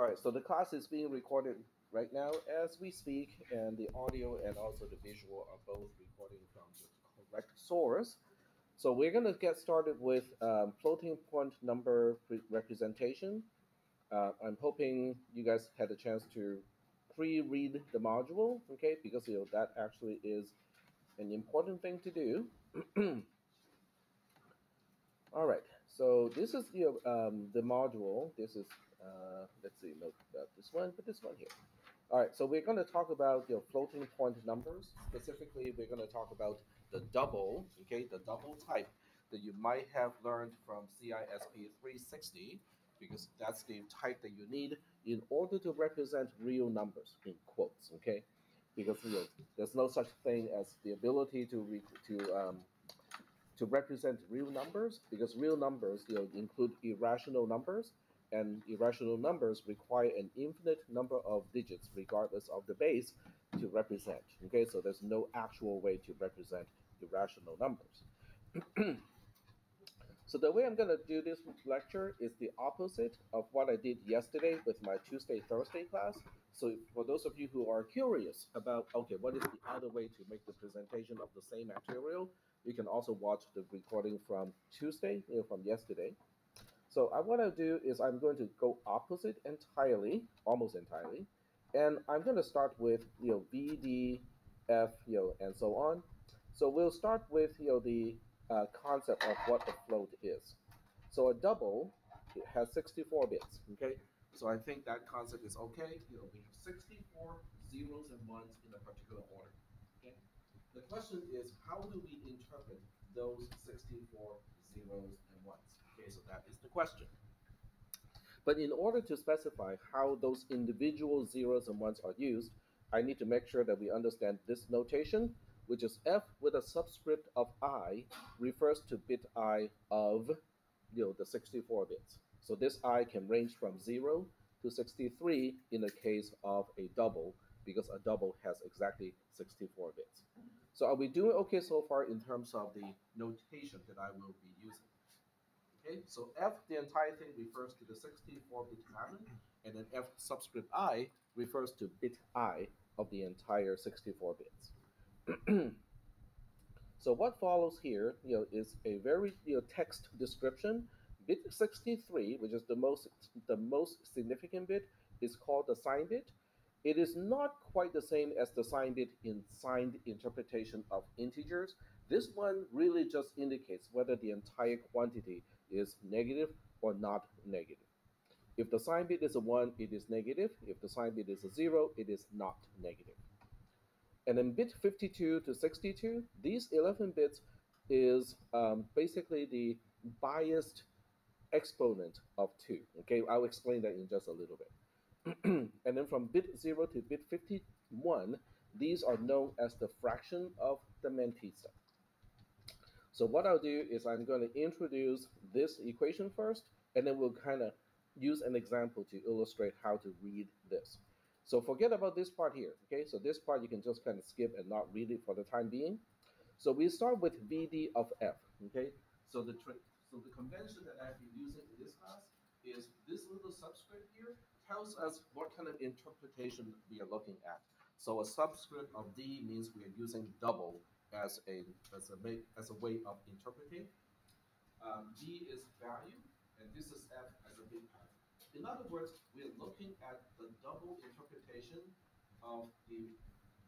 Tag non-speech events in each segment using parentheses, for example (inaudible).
All right, so the class is being recorded right now as we speak, and the audio and also the visual are both recording from the correct source. So we're going to get started with um, floating point number representation. Uh, I'm hoping you guys had a chance to pre-read the module, okay? Because you know that actually is an important thing to do. (clears throat) All right, so this is know, um, the module. This is uh, let's see, no, not this one, but this one here. All right, so we're going to talk about your know, floating point numbers. Specifically, we're going to talk about the double, okay, the double type that you might have learned from CISP 360, because that's the type that you need in order to represent real numbers in quotes, okay? Because you know, there's no such thing as the ability to to um, to represent real numbers, because real numbers you know include irrational numbers and irrational numbers require an infinite number of digits regardless of the base to represent. Okay, so there's no actual way to represent irrational numbers. (clears throat) so the way I'm going to do this lecture is the opposite of what I did yesterday with my Tuesday, Thursday class. So for those of you who are curious about, okay, what is the other way to make the presentation of the same material, you can also watch the recording from Tuesday, you know, from yesterday. So I, what I'll do is I'm going to go opposite entirely, almost entirely, and I'm going to start with you know B, D, F, you know, and so on. So we'll start with you know the uh, concept of what a float is. So a double has 64 bits. Okay, so I think that concept is okay. You know, we have 64 zeros and ones in a particular order. Okay. The question is, how do we interpret those 64 zeros and ones? Okay, so that is the question. But in order to specify how those individual zeros and ones are used, I need to make sure that we understand this notation, which is f with a subscript of i refers to bit i of you know, the 64 bits. So this i can range from 0 to 63 in the case of a double, because a double has exactly 64 bits. So are we doing okay so far in terms of the notation that I will be using? Okay, so f, the entire thing refers to the 64-bit pattern, and then f subscript i refers to bit i of the entire 64 bits. (clears throat) so what follows here you know, is a very you know, text description. Bit 63, which is the most, the most significant bit, is called the sign bit, it is not quite the same as the sign bit in signed interpretation of integers. This one really just indicates whether the entire quantity is negative or not negative. If the sign bit is a 1, it is negative. If the sign bit is a 0, it is not negative. And in bit 52 to 62, these 11 bits is um, basically the biased exponent of 2. Okay, I'll explain that in just a little bit. (clears throat) and then from bit 0 to bit 51, these are known as the fraction of the mantissa. So what I'll do is I'm going to introduce this equation first, and then we'll kind of use an example to illustrate how to read this. So forget about this part here, okay? So this part you can just kind of skip and not read it for the time being. So we start with VD of F, okay? So the so the convention that I've been using in this class is this little subscript here tells us what kind of interpretation we are looking at. So a subscript of D means we are using double as a as a as a way of interpreting. Um, D is value, and this is F as a bit pattern. In other words, we are looking at the double interpretation of the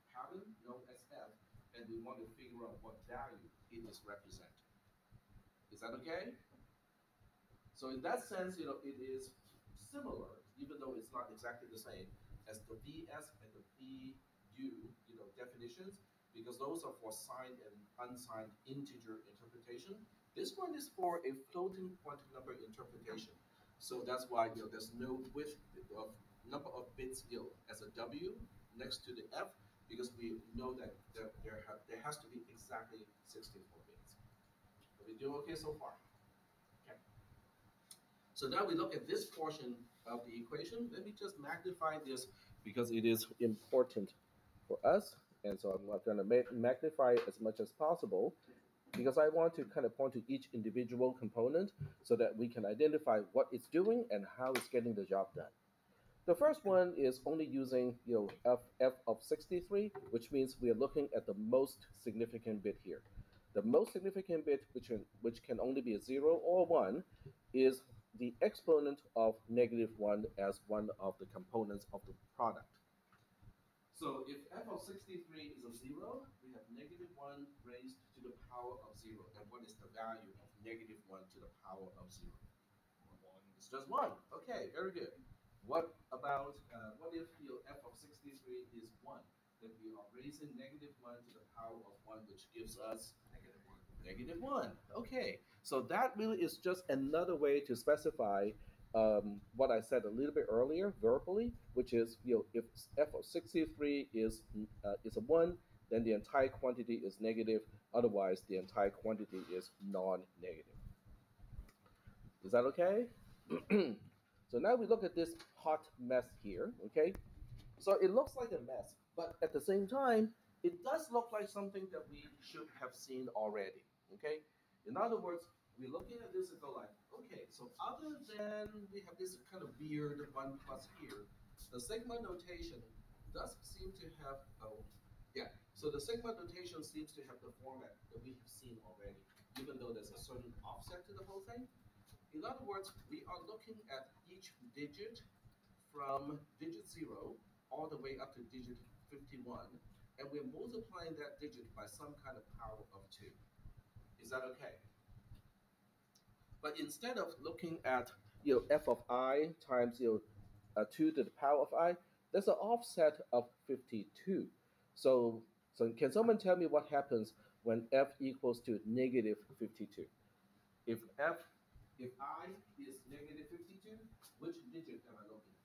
pattern known as F, and we want to figure out what value it is representing. Is that okay? So in that sense, you know, it is similar, even though it's not exactly the same, as the VS and the VU, you know, definitions, because those are for signed and unsigned integer interpretation. This one is for a floating point number interpretation. So that's why you know there's no width of number of bits you know, as a W next to the F because we know that there, there, there has to be exactly 64 bits. Are we doing okay so far? Okay. So now we look at this portion of the equation. Let me just magnify this because it is important for us. And so I'm going to ma magnify as much as possible because I want to kind of point to each individual component so that we can identify what it's doing and how it's getting the job done. The first one is only using you know f, f of 63, which means we are looking at the most significant bit here. The most significant bit, which can, which can only be a 0 or 1, is the exponent of negative 1 as one of the components of the product. So if f of 63 is a 0, we have negative 1 raised to the power of 0. And what is the value of negative 1 to the power of 0? 1. It's just 1. Okay, very good. What about, uh, what if your f of 63 is 1? Then we are raising negative 1 to the power of 1, which gives us negative 1. Negative 1. Okay, so that really is just another way to specify um, what I said a little bit earlier verbally, which is you know if f of 63 is uh, is a 1, then the entire quantity is negative. Otherwise, the entire quantity is non-negative. Is that okay? (clears throat) So now we look at this hot mess here, okay? So it looks like a mess, but at the same time, it does look like something that we should have seen already, okay? In other words, we're looking at this and go like, okay, so other than we have this kind of weird one plus here, the sigma notation does seem to have, oh, yeah, so the sigma notation seems to have the format that we have seen already, even though there's a certain offset to the whole thing. In other words, we are looking at each digit from digit 0 all the way up to digit 51, and we're multiplying that digit by some kind of power of 2. Is that okay? But instead of looking at you know, f of i times you know, uh, 2 to the power of i, there's an offset of 52. So, so can someone tell me what happens when f equals to negative 52? If f if i is negative 52, which digit am I looking at?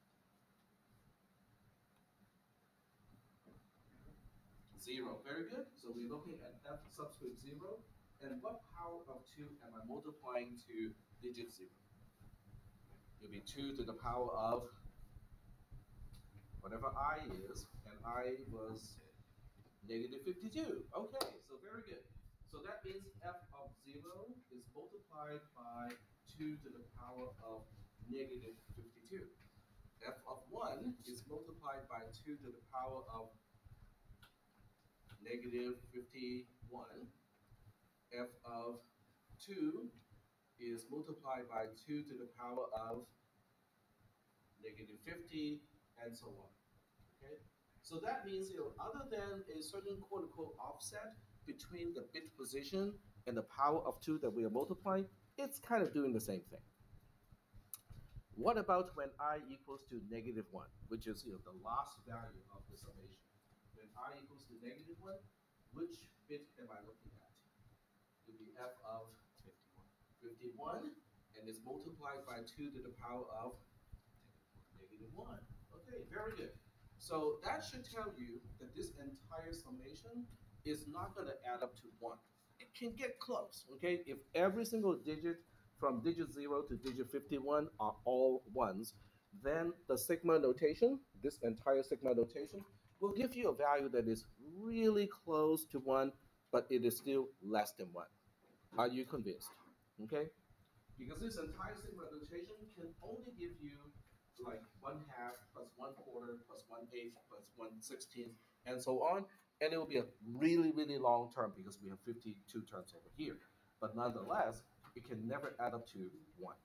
Zero. Very good. So we're looking at f subscript zero. And what power of 2 am I multiplying to digit 0? It'll be 2 to the power of whatever i is, and i was negative 52. Okay, so very good. So that means f of 0 is multiplied by 2 to the power of negative 52. f of 1 is multiplied by 2 to the power of negative 51. F of 2 is multiplied by 2 to the power of negative 50, and so on. Okay? So that means, you know, other than a certain quote-unquote offset between the bit position and the power of 2 that we are multiplying, it's kind of doing the same thing. What about when i equals to negative 1, which is you know, the last value of the summation? When i equals to negative 1, which bit am I looking at? F of 51. 51, and it's multiplied by 2 to the power of negative 1. Okay, very good. So that should tell you that this entire summation is not going to add up to 1 it can get close, okay? If every single digit from digit 0 to digit 51 are all ones, then the sigma notation, this entire sigma notation, will give you a value that is really close to 1, but it is still less than 1. Are you convinced? Okay? Because this entire sigma notation can only give you like 1 half plus 1 quarter plus one eighth plus one sixteenth and so on and it will be a really, really long term because we have 52 terms over here. But nonetheless, it can never add up to 1.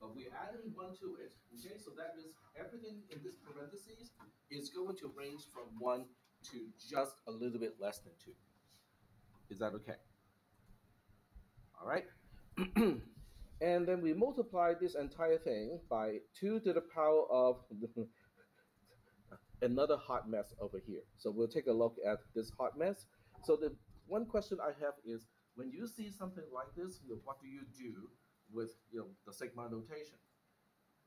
But we're adding 1 to it, okay? So that means everything in this parentheses is going to range from 1 to just a little bit less than 2. Is that okay? All right. (clears throat) and then we multiply this entire thing by 2 to the power of (laughs) another hot mess over here. So we'll take a look at this hot mess. So the one question I have is, when you see something like this, you know, what do you do with you know, the sigma notation?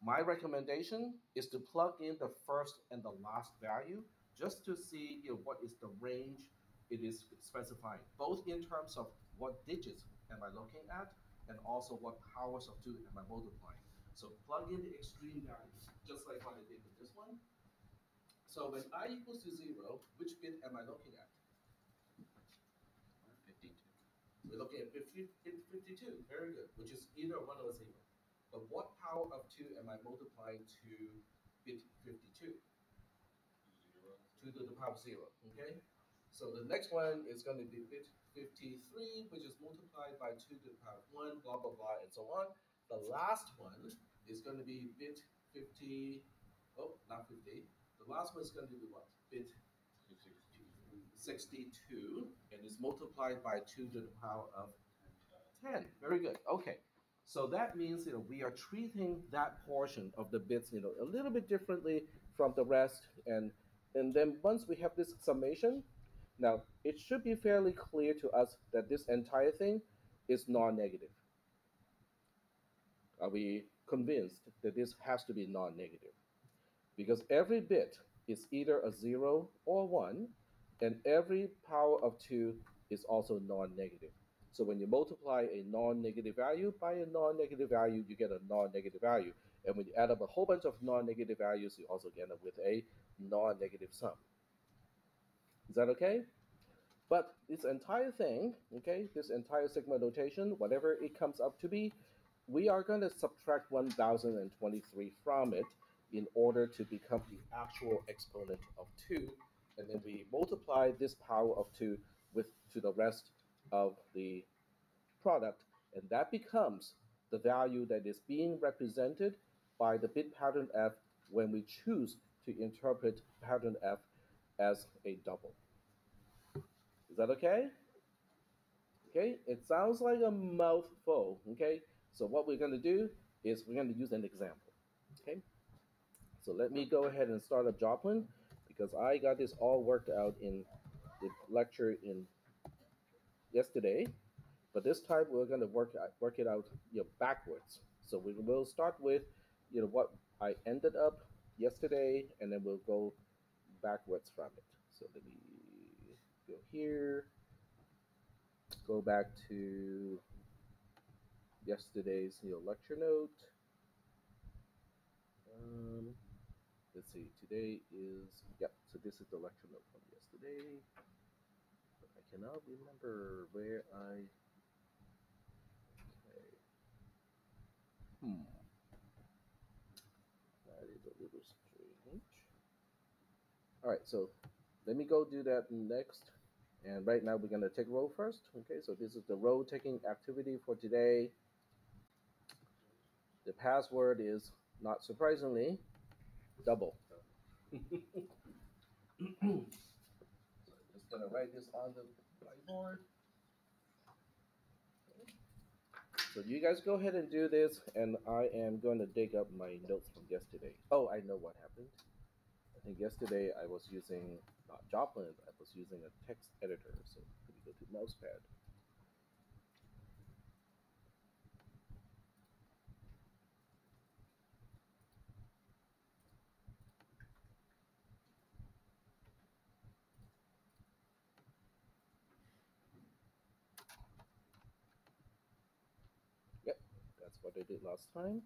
My recommendation is to plug in the first and the last value just to see you know, what is the range it is specifying, both in terms of what digits am I looking at and also what powers of 2 am I multiplying. So plug in the extreme values, just like what I did with this one. So when i equals to 0, which bit am I looking at? 52. We're looking at 50, 52. Very good. Which is either 1 or 0. But what power of 2 am I multiplying to bit 52? 2 to the power of 0, okay? So the next one is going to be bit 53, which is multiplied by 2 to the power of 1, blah, blah, blah, and so on. The last one is going to be bit 50, oh, not 50. The last one is going to be what? Bit 62, and is multiplied by 2 to the power of 10. Very good. Okay. So that means you know we are treating that portion of the bits you know a little bit differently from the rest, and and then once we have this summation, now it should be fairly clear to us that this entire thing is non-negative. Are we convinced that this has to be non-negative? Because every bit is either a zero or one, and every power of two is also non-negative. So when you multiply a non-negative value by a non-negative value, you get a non-negative value. And when you add up a whole bunch of non-negative values, you also end up with a non-negative sum. Is that okay? But this entire thing, okay, this entire sigma notation, whatever it comes up to be, we are going to subtract 1023 from it in order to become the actual exponent of 2. And then we multiply this power of 2 with to the rest of the product, and that becomes the value that is being represented by the bit pattern f when we choose to interpret pattern f as a double. Is that okay? Okay, it sounds like a mouthful, okay? So what we're going to do is we're going to use an example, okay? So let me go ahead and start up Joplin because I got this all worked out in the lecture in yesterday, but this time we're going to work work it out you know, backwards. So we will start with you know what I ended up yesterday, and then we'll go backwards from it. So let me go here, go back to yesterday's you know, lecture note. Um, let's see, today is, yeah, so this is the lecture note from yesterday I cannot remember where I. Okay. Hmm. That is a little strange. All right, so let me go do that next. And right now we're going to take row first. Okay, so this is the row taking activity for today. The password is, not surprisingly, double. So (laughs) just going to write this on the whiteboard. So you guys go ahead and do this, and I am going to dig up my notes from yesterday. Oh, I know what happened. Think yesterday I was using not Joplin, I was using a text editor. So let me go to Mousepad. Yep, that's what I did last time.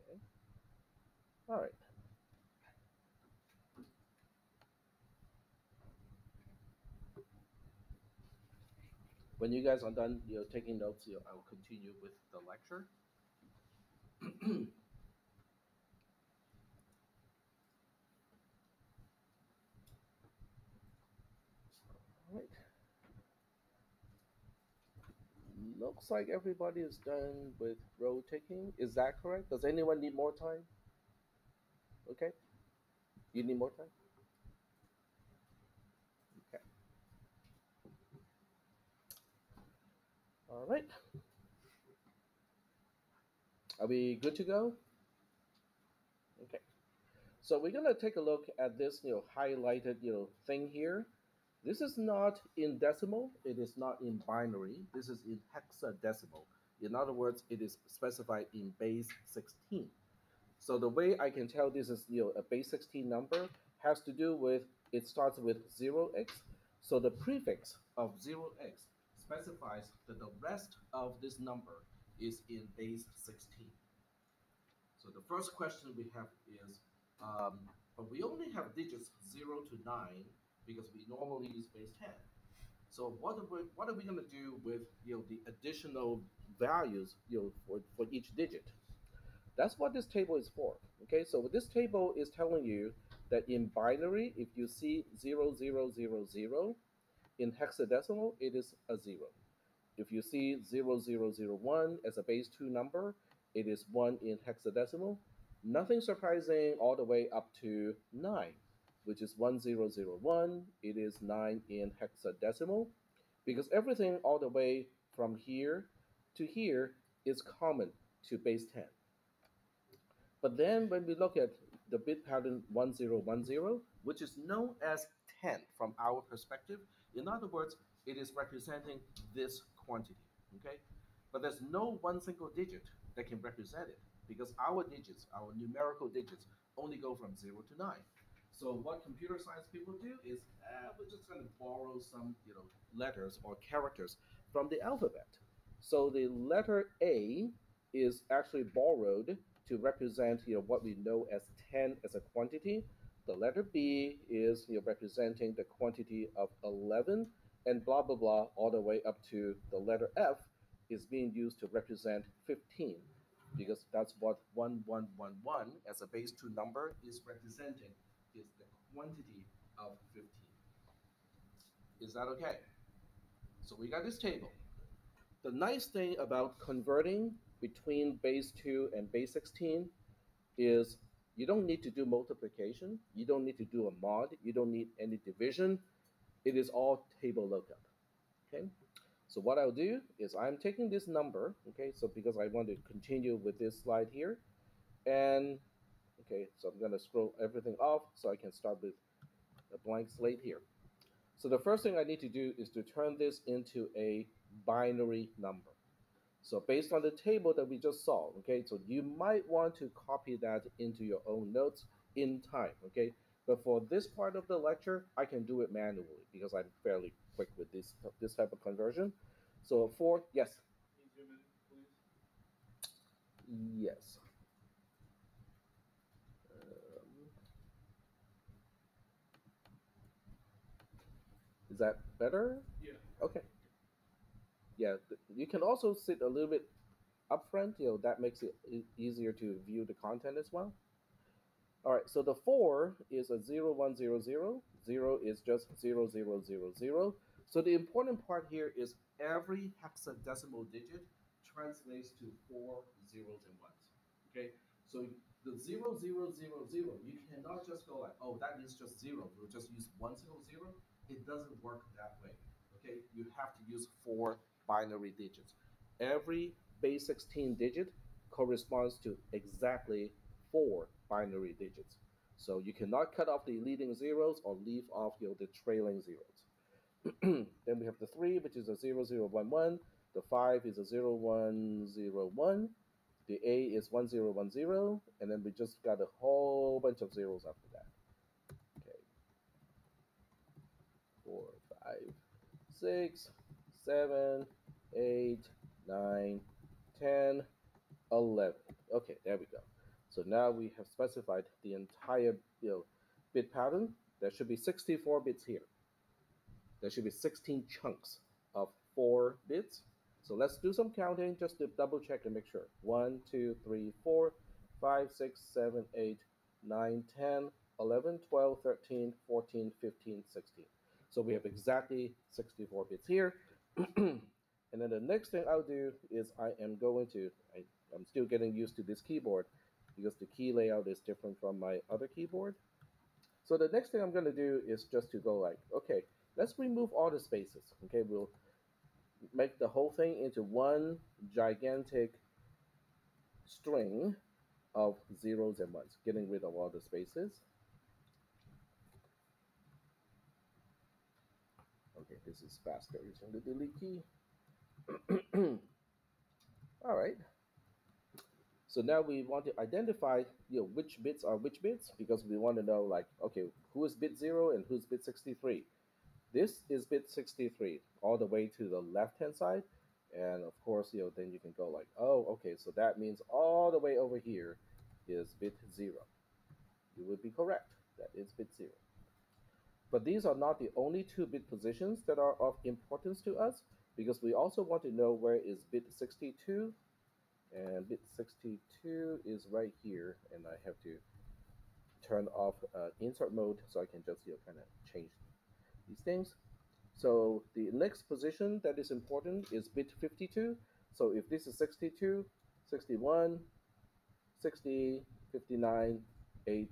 Okay. All right. When you guys are done, you know, taking notes, you know, I will continue with the lecture. (clears throat) Looks like everybody is done with row taking. Is that correct? Does anyone need more time? Okay. You need more time? All right. Are we good to go? Okay. So we're going to take a look at this, you know, highlighted, you know, thing here. This is not in decimal, it is not in binary, this is in hexadecimal. In other words, it is specified in base 16. So the way I can tell this is you know, a base 16 number has to do with, it starts with 0x. So the prefix of 0x specifies that the rest of this number is in base 16. So the first question we have is, um, we only have digits 0 to 9 because we normally use base 10. So what are we, what are we going to do with you know the additional values you know for, for each digit? That's what this table is for. Okay, so this table is telling you that in binary, if you see 0000, in hexadecimal, it is a zero. If you see 0001 as a base 2 number, it is 1 in hexadecimal. Nothing surprising all the way up to 9, which is 1001. It is 9 in hexadecimal because everything all the way from here to here is common to base 10. But then when we look at the bit pattern 1010, which is known as 10 from our perspective, in other words, it is representing this quantity, okay? But there's no one single digit that can represent it because our digits, our numerical digits, only go from 0 to 9. So what computer science people do is eh, we're just going to borrow some you know letters or characters from the alphabet. So the letter A is actually borrowed to represent you know what we know as 10 as a quantity. The letter B is you representing the quantity of 11 and blah blah blah all the way up to the letter F is being used to represent 15 because that's what 1111 as a base 2 number is representing is the quantity of 15. Is that okay? So we got this table. The nice thing about converting between base 2 and base 16 is you don't need to do multiplication. You don't need to do a mod. You don't need any division. It is all table lookup. Okay. So what I'll do is I'm taking this number. Okay. So because I want to continue with this slide here, and okay, so I'm going to scroll everything off so I can start with a blank slate here. So the first thing I need to do is to turn this into a binary number. So based on the table that we just saw, okay, so you might want to copy that into your own notes in time, okay? But for this part of the lecture, I can do it manually because I'm fairly quick with this this type of conversion. So for yes. Yes. Um, is that better? Yeah. Okay yeah, you can also sit a little bit up front. You know that makes it easier to view the content as well. All right, so the four is a zero one zero zero. Zero is just zero zero zero zero. So the important part here is every hexadecimal digit translates to four zeros and ones. Okay, so the zero zero zero zero, you cannot just go like, oh, that is just zero. We'll just use one single zero. It doesn't work that way. Okay, you have to use four binary digits. Every base 16 digit corresponds to exactly four binary digits. So you cannot cut off the leading zeros or leave off you know, the trailing zeros. (clears throat) then we have the 3, which is a 0011. The 5 is a 0101. The A is 1010. And then we just got a whole bunch of zeros after that. Okay. 4, 5, 6, 7, 8, 9, 10, 11. Okay, there we go. So now we have specified the entire you know, bit pattern. There should be 64 bits here. There should be 16 chunks of 4 bits. So let's do some counting just to double check and make sure. 1, 2, 3, 4, 5, 6, 7, 8, 9, 10, 11, 12, 13, 14, 15, 16. So we have exactly 64 bits here. And then the next thing I'll do is I am going to, I, I'm still getting used to this keyboard because the key layout is different from my other keyboard. So the next thing I'm going to do is just to go like, okay, let's remove all the spaces. Okay, we'll make the whole thing into one gigantic string of zeros and ones, getting rid of all the spaces. This is faster using the delete key. All right. So now we want to identify you know which bits are which bits because we want to know like okay who is bit 0 and who's bit 63. This is bit 63 all the way to the left hand side and of course you know then you can go like oh okay so that means all the way over here is bit 0. You would be correct that is bit 0. But these are not the only two bit positions that are of importance to us because we also want to know where is bit 62 and bit 62 is right here, and I have to turn off uh, insert mode so I can just you know, kind of change these things. So the next position that is important is bit 52. So if this is 62, 61, 60, 59, 8,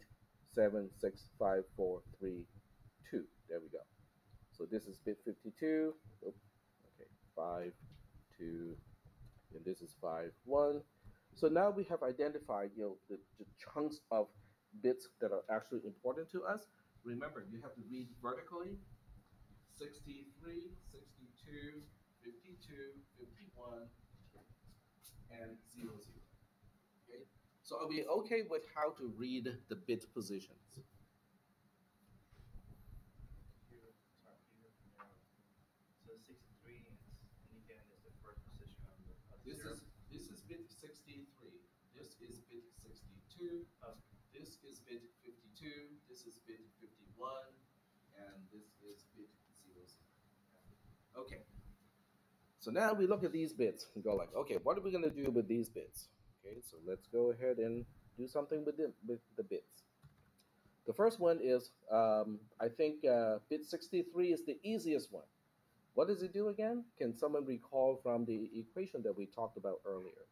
7, 6, 5, 4, 3, 2. There we go. So this is bit 52. okay, 5, 2, and this is 5, 1. So now we have identified you know, the, the chunks of bits that are actually important to us. Remember, you have to read vertically 63, 62, 52, 51, and 0, 0. Okay? So are we okay with how to read the bit positions? This is this is bit 63. This is bit 62. Uh, this is bit 52. This is bit 51. And this is bit 00. Okay. So now we look at these bits and go like, okay, what are we going to do with these bits? Okay, so let's go ahead and do something with the, with the bits. The first one is, um, I think uh, bit 63 is the easiest one. What does it do again? Can someone recall from the equation that we talked about earlier?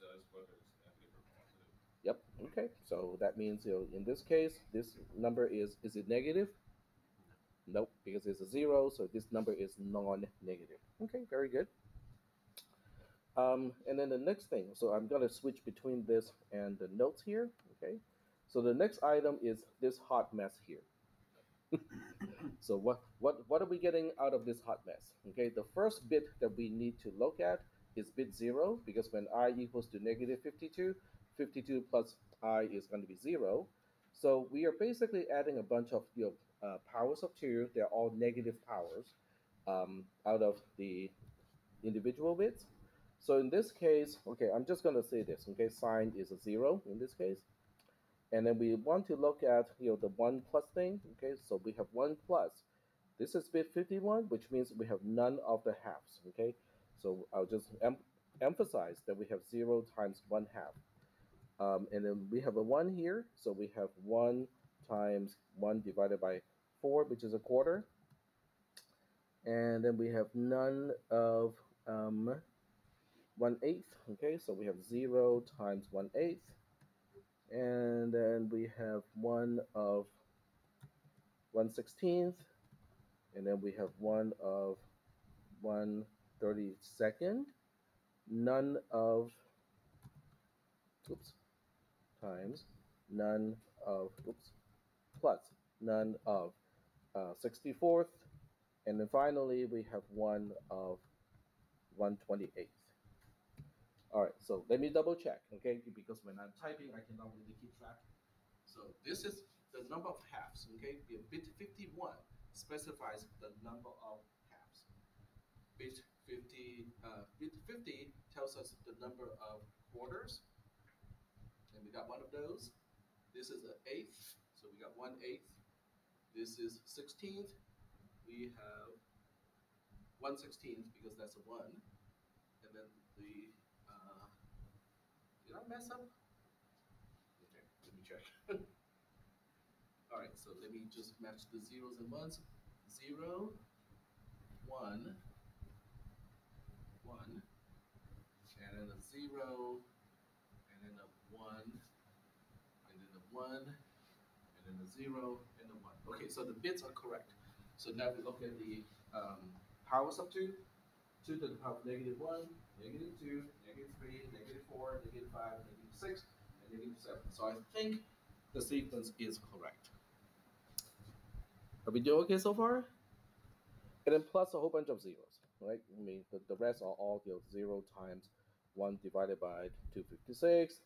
Says whether it's negative or positive. Yep. Okay. So that means you know, in this case, this number is is it negative? Nope, because it's a zero, so this number is non-negative. Okay, very good. Um, and then the next thing, so I'm gonna switch between this and the notes here. Okay, so the next item is this hot mess here. (coughs) so what what what are we getting out of this hot mess? Okay, the first bit that we need to look at is bit zero because when i equals to negative 52, 52 plus i is going to be zero. So we are basically adding a bunch of you know, uh, powers of two. They're all negative powers um, out of the individual bits. So in this case, okay, I'm just going to say this. Okay, sign is a zero in this case. And then we want to look at you know the one plus thing. Okay, so we have one plus. This is bit 51, which means we have none of the halves. Okay, so I'll just em emphasize that we have zero times one half. Um, and then we have a one here, so we have one times one divided by four, which is a quarter. And then we have none of um, one eighth. Okay, so we have zero times one eighth and then we have one of 1 16th, and then we have one of 1 32nd, none of, oops, times, none of, oops, plus, none of uh, 64th, and then finally we have one of 128th. All right, so let me double check, okay? Because when I'm typing, I cannot really keep track. So this is the number of halves, okay? Bit 51 specifies the number of halves. Bit 50, uh, bit 50 tells us the number of quarters we got one of those. This is an eighth, so we got one eighth. This is 16th. We have 1 16th because that's a 1. And then the, uh, did I mess up? Okay, let me check. (laughs) All right, so let me just match the zeros and ones. 0, 1, 1, and then a 0, one, and then a zero, and a one. Okay, so the bits are correct. So now we look at the um, powers of two. 2 to the power of negative 1, negative 2, negative 3, negative 4, negative 5, negative 6, and negative 7. So I think the sequence is correct. Are we doing okay so far? And then plus a whole bunch of zeros, right? I mean, the, the rest are all you know, 0 times 1 divided by 256,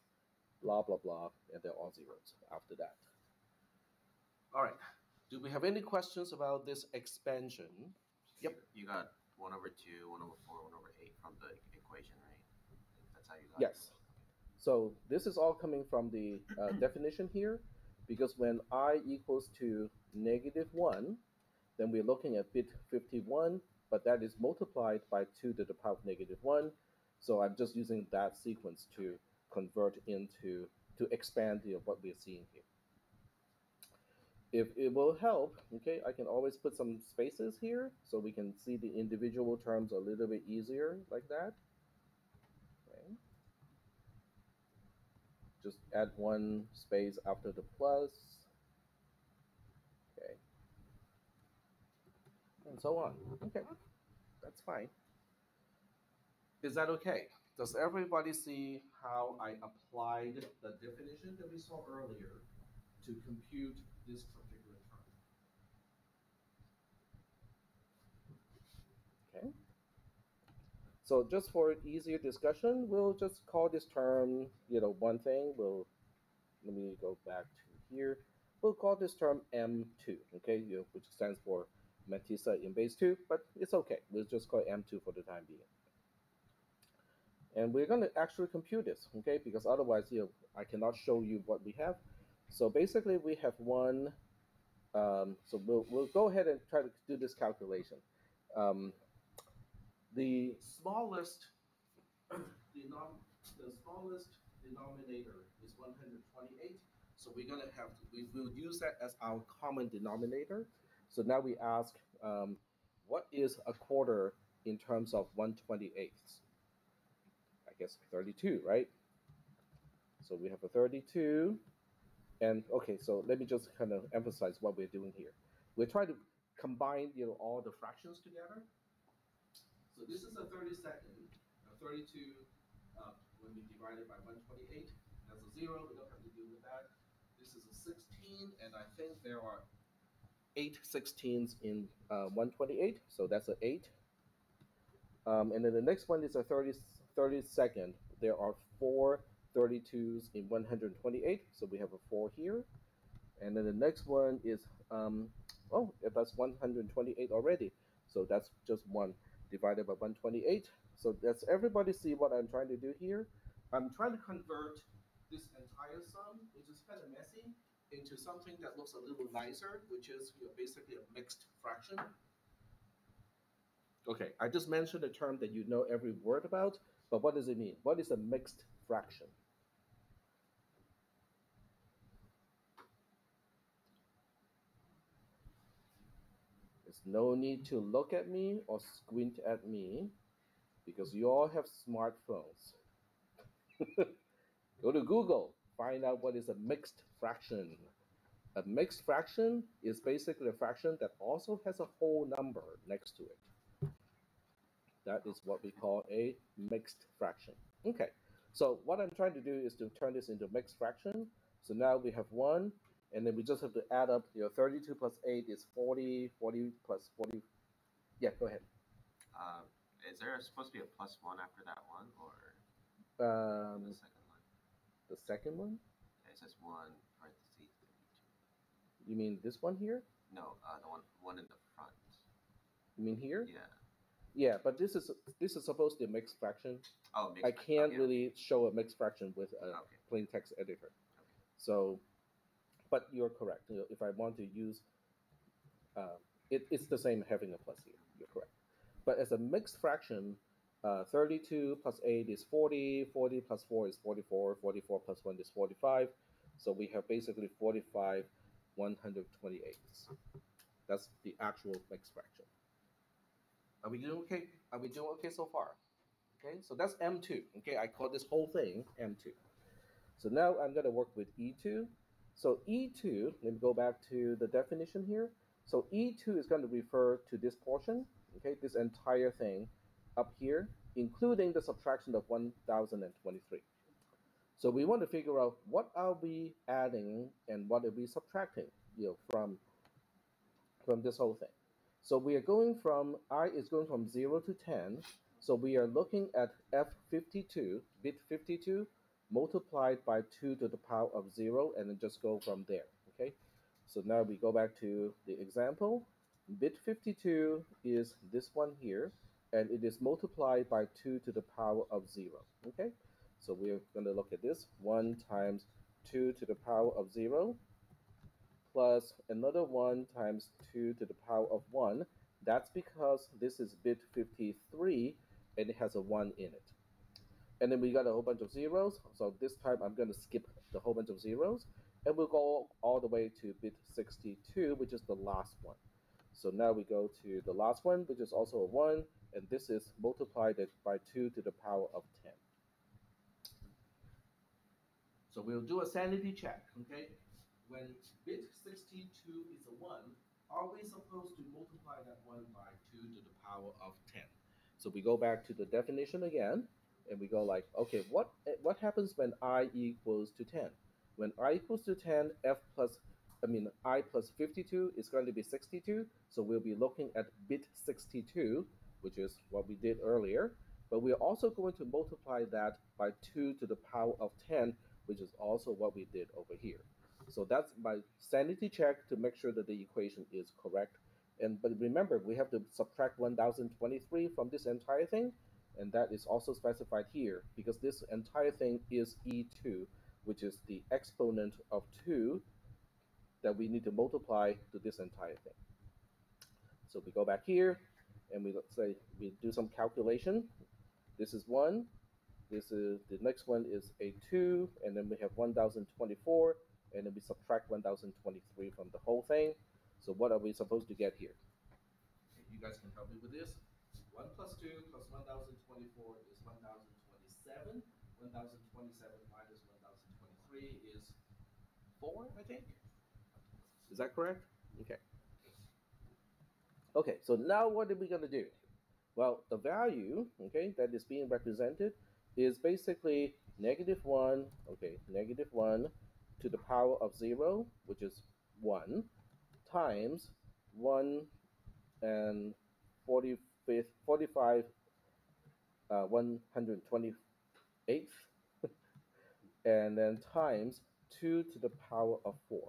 blah, blah, blah, and they're all zeros after that. All right. Do we have any questions about this expansion? Yep. You got 1 over 2, 1 over 4, 1 over 8 from the equation, right? That's how you got Yes. So this is all coming from the uh, (clears throat) definition here, because when i equals to negative 1, then we're looking at bit 51, but that is multiplied by 2 to the power of negative 1. So I'm just using that sequence to convert into, to expand you know, what we're seeing here. If it will help, okay, I can always put some spaces here so we can see the individual terms a little bit easier like that. Okay. Just add one space after the plus. Okay. And so on. Okay, that's fine. Is that okay? Does everybody see how I applied the definition that we saw earlier to compute this particular term? Okay. So just for easier discussion, we'll just call this term, you know, one thing. We'll let me go back to here. We'll call this term M2, okay, you know, which stands for mantissa in base 2, but it's okay. We'll just call it M2 for the time being. And we're going to actually compute this, okay? Because otherwise, you know, I cannot show you what we have. So basically, we have one. Um, so we'll, we'll go ahead and try to do this calculation. Um, the smallest, (coughs) denom the smallest denominator is 128. So we're going to have, to, we will use that as our common denominator. So now we ask, um, what is a quarter in terms of 128? Guess 32, right? So we have a 32. And okay, so let me just kind of emphasize what we're doing here. We're trying to combine you know all the fractions together. So this is a 32nd, a 32 uh, when we divide it by 128. That's a zero, we don't have to deal with that. This is a 16, and I think there are eight 16s in uh, 128, so that's an eight. Um, and then the next one is a 30, 32nd, there are four 32s in 128, so we have a 4 here. And then the next one is, um, oh, that's 128 already. So that's just 1 divided by 128. So does everybody see what I'm trying to do here? I'm trying to convert this entire sum, which is kind of messy, into something that looks a little nicer, which is you know, basically a mixed fraction. Okay, I just mentioned a term that you know every word about, but what does it mean? What is a mixed fraction? There's no need to look at me or squint at me because you all have smartphones. (laughs) Go to Google, find out what is a mixed fraction. A mixed fraction is basically a fraction that also has a whole number next to it. That is what we call a mixed fraction. Okay, so what I'm trying to do is to turn this into a mixed fraction. So now we have 1, and then we just have to add up, you know, 32 plus 8 is 40, 40 plus 40. Yeah, go ahead. Uh, is there supposed to be a plus 1 after that one, or um, the second one? The second one? It says 1 parentheses 32. You mean this one here? No, uh, the one, one in the front. You mean here? Yeah. Yeah, but this is this is supposed to be a mixed fraction. Oh, mixed I can't Okay. really show a mixed fraction with a Okay. plain text editor. So, but you're correct. You know, if I want to use, uh, it, it's the same having a plus here. You're correct. But as a mixed fraction, uh, 32 plus 8 is 40, 40 plus 4 is 44, 44 plus 1 is 45. So we have basically 45 128ths. That's the actual mixed fraction. Are we doing okay? Are we doing okay so far? Okay, so that's M2. Okay, I call this whole thing M2. So now I'm going to work with E2. So E2, let me go back to the definition here. So E2 is going to refer to this portion, okay, this entire thing up here, including the subtraction of 1023. So we want to figure out what are we adding and what are we subtracting, you know, from from this whole thing. So we are going from i is going from 0 to 10. So we are looking at f52, bit 52, multiplied by 2 to the power of 0, and then just go from there. Okay. So now we go back to the example. Bit 52 is this one here, and it is multiplied by 2 to the power of 0. Okay. So we're going to look at this. 1 times 2 to the power of 0 plus another 1 times 2 to the power of 1. That's because this is bit 53 and it has a 1 in it. And then we got a whole bunch of zeros. So this time I'm going to skip the whole bunch of zeros. And we'll go all the way to bit 62, which is the last one. So now we go to the last one, which is also a 1. And this is multiplied by 2 to the power of 10. So we'll do a sanity check, okay? When bit 62 is a 1, are we supposed to multiply that 1 by 2 to the power of 10? So we go back to the definition again, and we go like, okay, what, eh, what happens when i equals to 10? When i equals to 10, f plus, I mean, i plus 52 is going to be 62, so we'll be looking at bit 62, which is what we did earlier, but we're also going to multiply that by 2 to the power of 10, which is also what we did over here. So that's my sanity check to make sure that the equation is correct. And but remember, we have to subtract 1023 from this entire thing, and that is also specified here because this entire thing is e2, which is the exponent of 2 that we need to multiply to this entire thing. So we go back here, and we let's say we do some calculation. This is 1. This is the next one is a 2, and then we have 1024 and then we subtract 1023 from the whole thing. So what are we supposed to get here? You guys can help me with this. 1 plus 2 plus 1024 is 1027. 1027 minus 1023 is 4, I think. Is that correct? Okay. Okay, so now what are we going to do? Well, the value, okay, that is being represented is basically negative 1, okay, negative 1 to the power of 0, which is 1, times 1 and 45, 45 uh, 128th, (laughs) and then times 2 to the power of 4.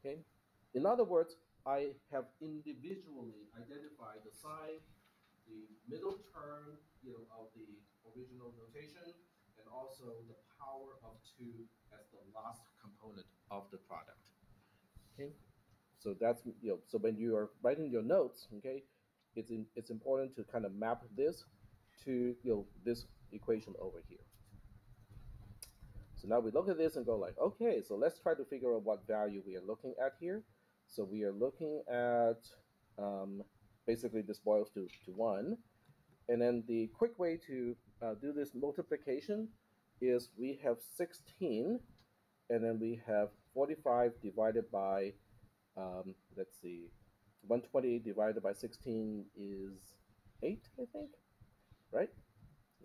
Okay? In other words, I have individually identified the sign, the middle term you know, of the original notation, and also the power of 2 as the last component of the product. Okay, so that's you know so when you are writing your notes, okay, it's in, it's important to kind of map this to you know this equation over here. So now we look at this and go like, okay, so let's try to figure out what value we are looking at here. So we are looking at um, basically this boils to, to 1. And then the quick way to uh, do this multiplication is we have 16 and then we have 45 divided by, um, let's see, 128 divided by 16 is 8, I think, right?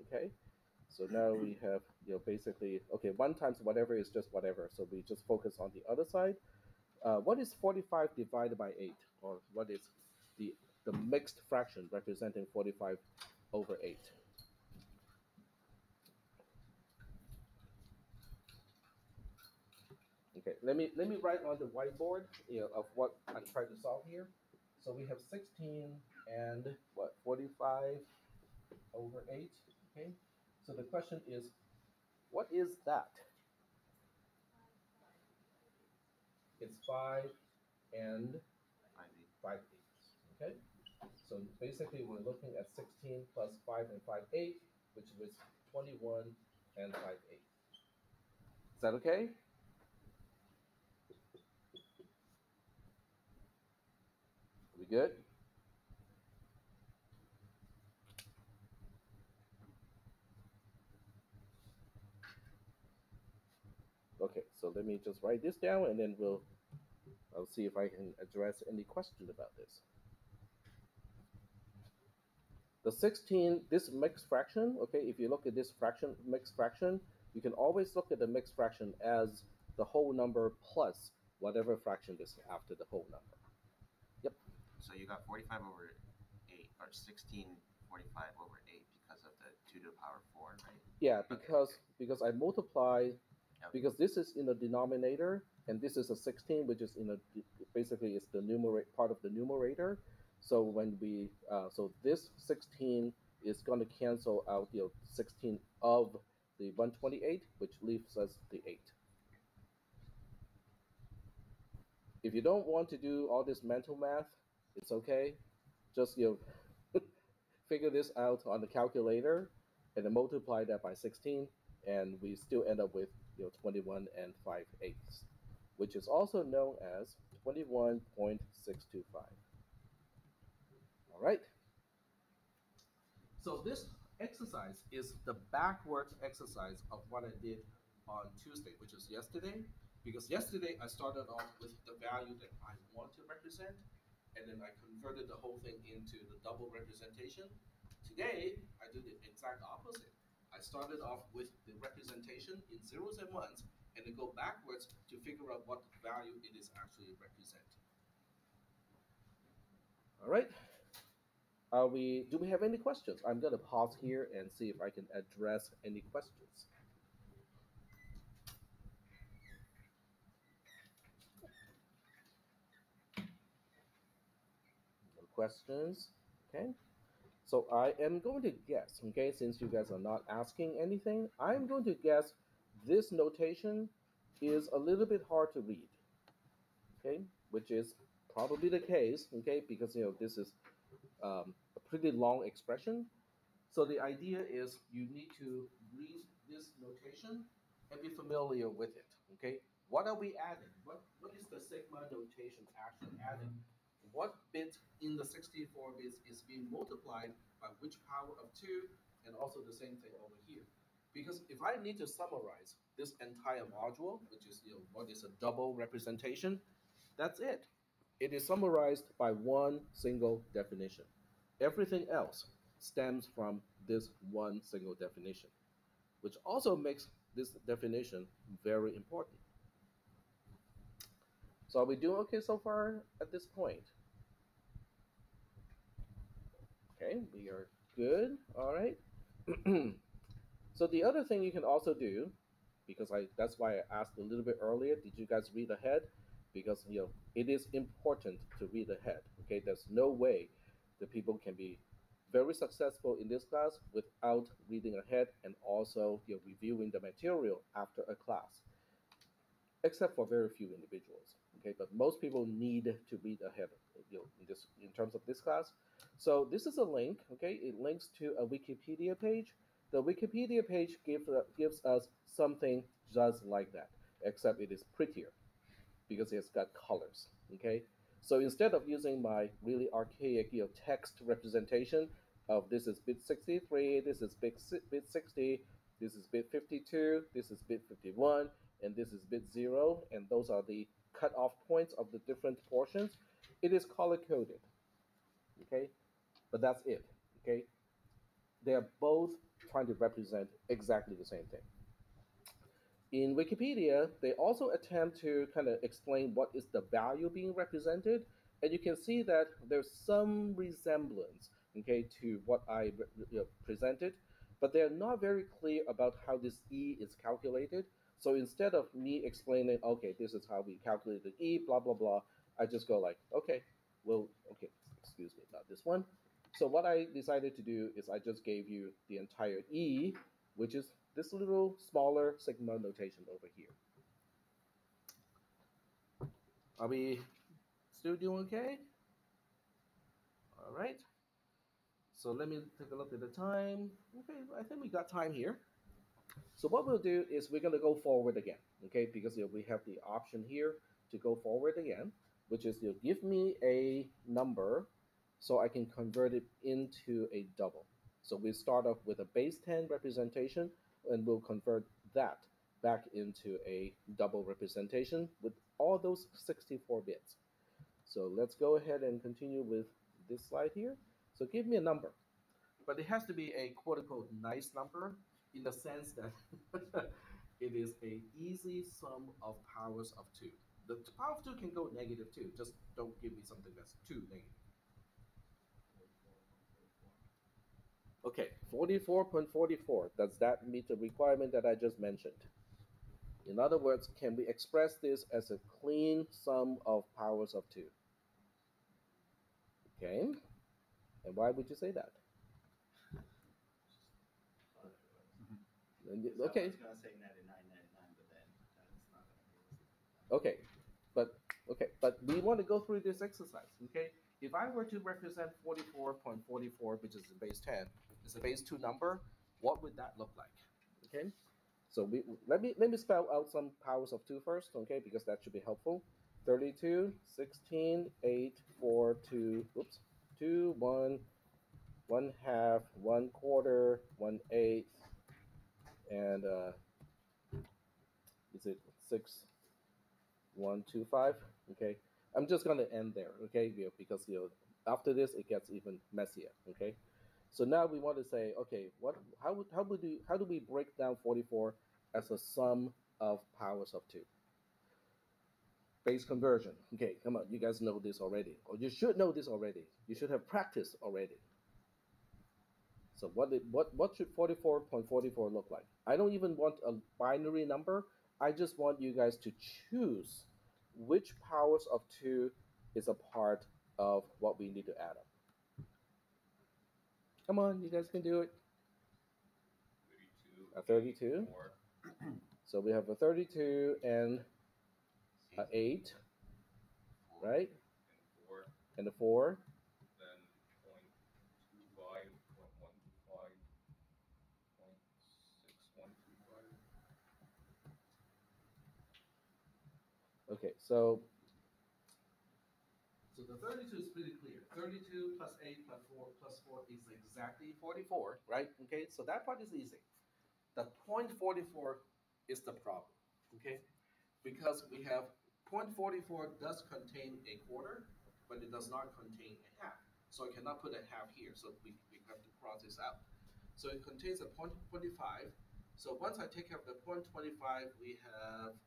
Okay, so now we have, you know, basically, okay, 1 times whatever is just whatever, so we just focus on the other side. Uh, what is 45 divided by 8, or what is the, the mixed fraction representing 45 over 8? Okay, let me let me write on the whiteboard you know, of what I'm trying to solve here. So we have 16 and what 45 over 8. Okay, so the question is, what is that? It's 5 and 5 eighths. Okay, so basically we're looking at 16 plus 5 and 5 8, which was 21 and 5 eighths. Is that okay? We good? Okay, so let me just write this down and then we'll I'll see if I can address any question about this. The 16, this mixed fraction, okay, if you look at this fraction, mixed fraction, you can always look at the mixed fraction as the whole number plus whatever fraction is after the whole number. So you got 45 over 8, or 16 45 over 8 because of the 2 to the power 4, right? Yeah, because because I multiply Yep. because this is in the denominator and this is a 16 which is in a basically it's the numerator part of the numerator so when we uh, so this 16 is going to cancel out know 16 of the 128 which leaves us the 8 if you don't want to do all this mental math it's okay just you know (laughs) figure this out on the calculator and then multiply that by 16, and we still end up with you know 21 and 5 eighths, which is also known as 21.625. All right. So this exercise is the backwards exercise of what I did on Tuesday, which is yesterday. Because yesterday I started off with the value that I want to represent, and then I converted the whole thing into the double representation. Today, I do the exact opposite. I started off with the representation in zeros and ones, and then go backwards to figure out what value it is actually representing. All right. Are we? Do we have any questions? I'm gonna pause here and see if I can address any questions. No questions. Okay. So I am going to guess. Okay, since you guys are not asking anything, I'm going to guess this notation is a little bit hard to read. Okay, which is probably the case. Okay, because you know this is um, a pretty long expression. So the idea is you need to read this notation and be familiar with it. Okay, what are we adding? What what is the sigma notation actually adding? What bit in the 64 bits is being multiplied by which power of two, and also the same thing over here. Because if I need to summarize this entire module, which is you know what is a double representation, that's it. It is summarized by one single definition. Everything else stems from this one single definition, which also makes this definition very important. So are we doing okay so far at this point? Okay, we are good. All right. (clears throat) so the other thing you can also do, because I that's why I asked a little bit earlier, did you guys read ahead? Because you know it is important to read ahead. Okay, there's no way that people can be very successful in this class without reading ahead and also you know, reviewing the material after a class, except for very few individuals. Okay, but most people need to read ahead you know, in this in terms of this class. So this is a link. Okay, it links to a Wikipedia page. The Wikipedia page gives uh, gives us something just like that, except it is prettier because it's got colors. Okay, so instead of using my really archaic you know, text representation of this is bit 63, this is bit, bit 60, this is bit 52, this is bit 51, and this is bit 0, and those are the cutoff points of the different portions, it is color coded. Okay, but that's it. Okay, they are both trying to represent exactly the same thing. In Wikipedia, they also attempt to kind of explain what is the value being represented, and you can see that there's some resemblance, okay, to what I you know, presented, but they're not very clear about how this E is calculated. So instead of me explaining, okay, this is how we calculate the E, blah, blah, blah, I just go like, okay, well, okay, excuse me, not this one. So what I decided to do is I just gave you the entire E, which is this little smaller sigma notation over here. Are we still doing okay? All right. So let me take a look at the time. Okay, I think we got time here. So what we'll do is we're going to go forward again, okay? Because you know, we have the option here to go forward again, which is you know, give me a number so I can convert it into a double. So we start off with a base 10 representation and we'll convert that back into a double representation with all those 64 bits. So let's go ahead and continue with this slide here. So give me a number, but it has to be a quote unquote nice number in the sense that (laughs) it is a easy sum of powers of two. The power of two can go negative too. Just don't give me something that's too negative. Okay, 44.44, does that meet the requirement that I just mentioned? In other words, can we express this as a clean sum of powers of 2? Okay, and why would you say that? So Okay, I was gonna say but then uh, that's not gonna be okay, but okay, but we want to go through this exercise. Okay, if I were to represent 44.44, which is the base 10, is a base 2 number, what would that look like? Okay, so we let me let me spell out some powers of 2 first, okay, because that should be helpful. 32, 16, 8, 4, 2, oops, 2, 1, 1 half, 1 quarter, 1 eighth, and uh, is it 6, 1, 2, 5? Okay, I'm just to end there, okay, you because you know, after this it gets even messier, okay? So now we want to say, okay, what, how, would, how, would we, how do we break down 44 as a sum of powers of 2? Base conversion. Okay, come on, you guys know this already, or you should know this already. You should have practiced already. So what it, what what should 44.44 look like? I don't even want a binary number. I just want you guys to choose which powers of 2 is a part of what we need to add up. Come on, you guys can do it. Thirty-two. A 32. (clears throat) So we have a 32 and a 8, right? And four, And a 4. then point two five, point one two five, point six one two five. Okay, so so the 32 is pretty clear. 32 plus 8 plus 4 plus 4 is exactly 44, right? Okay, so that part is easy. The point 44 is the problem, okay? Because we have point 44 does contain a quarter, but it does not contain a half. So I cannot put a half here, so we, we have to cross this out. So it contains a point 25. So once I take out the point 25, we have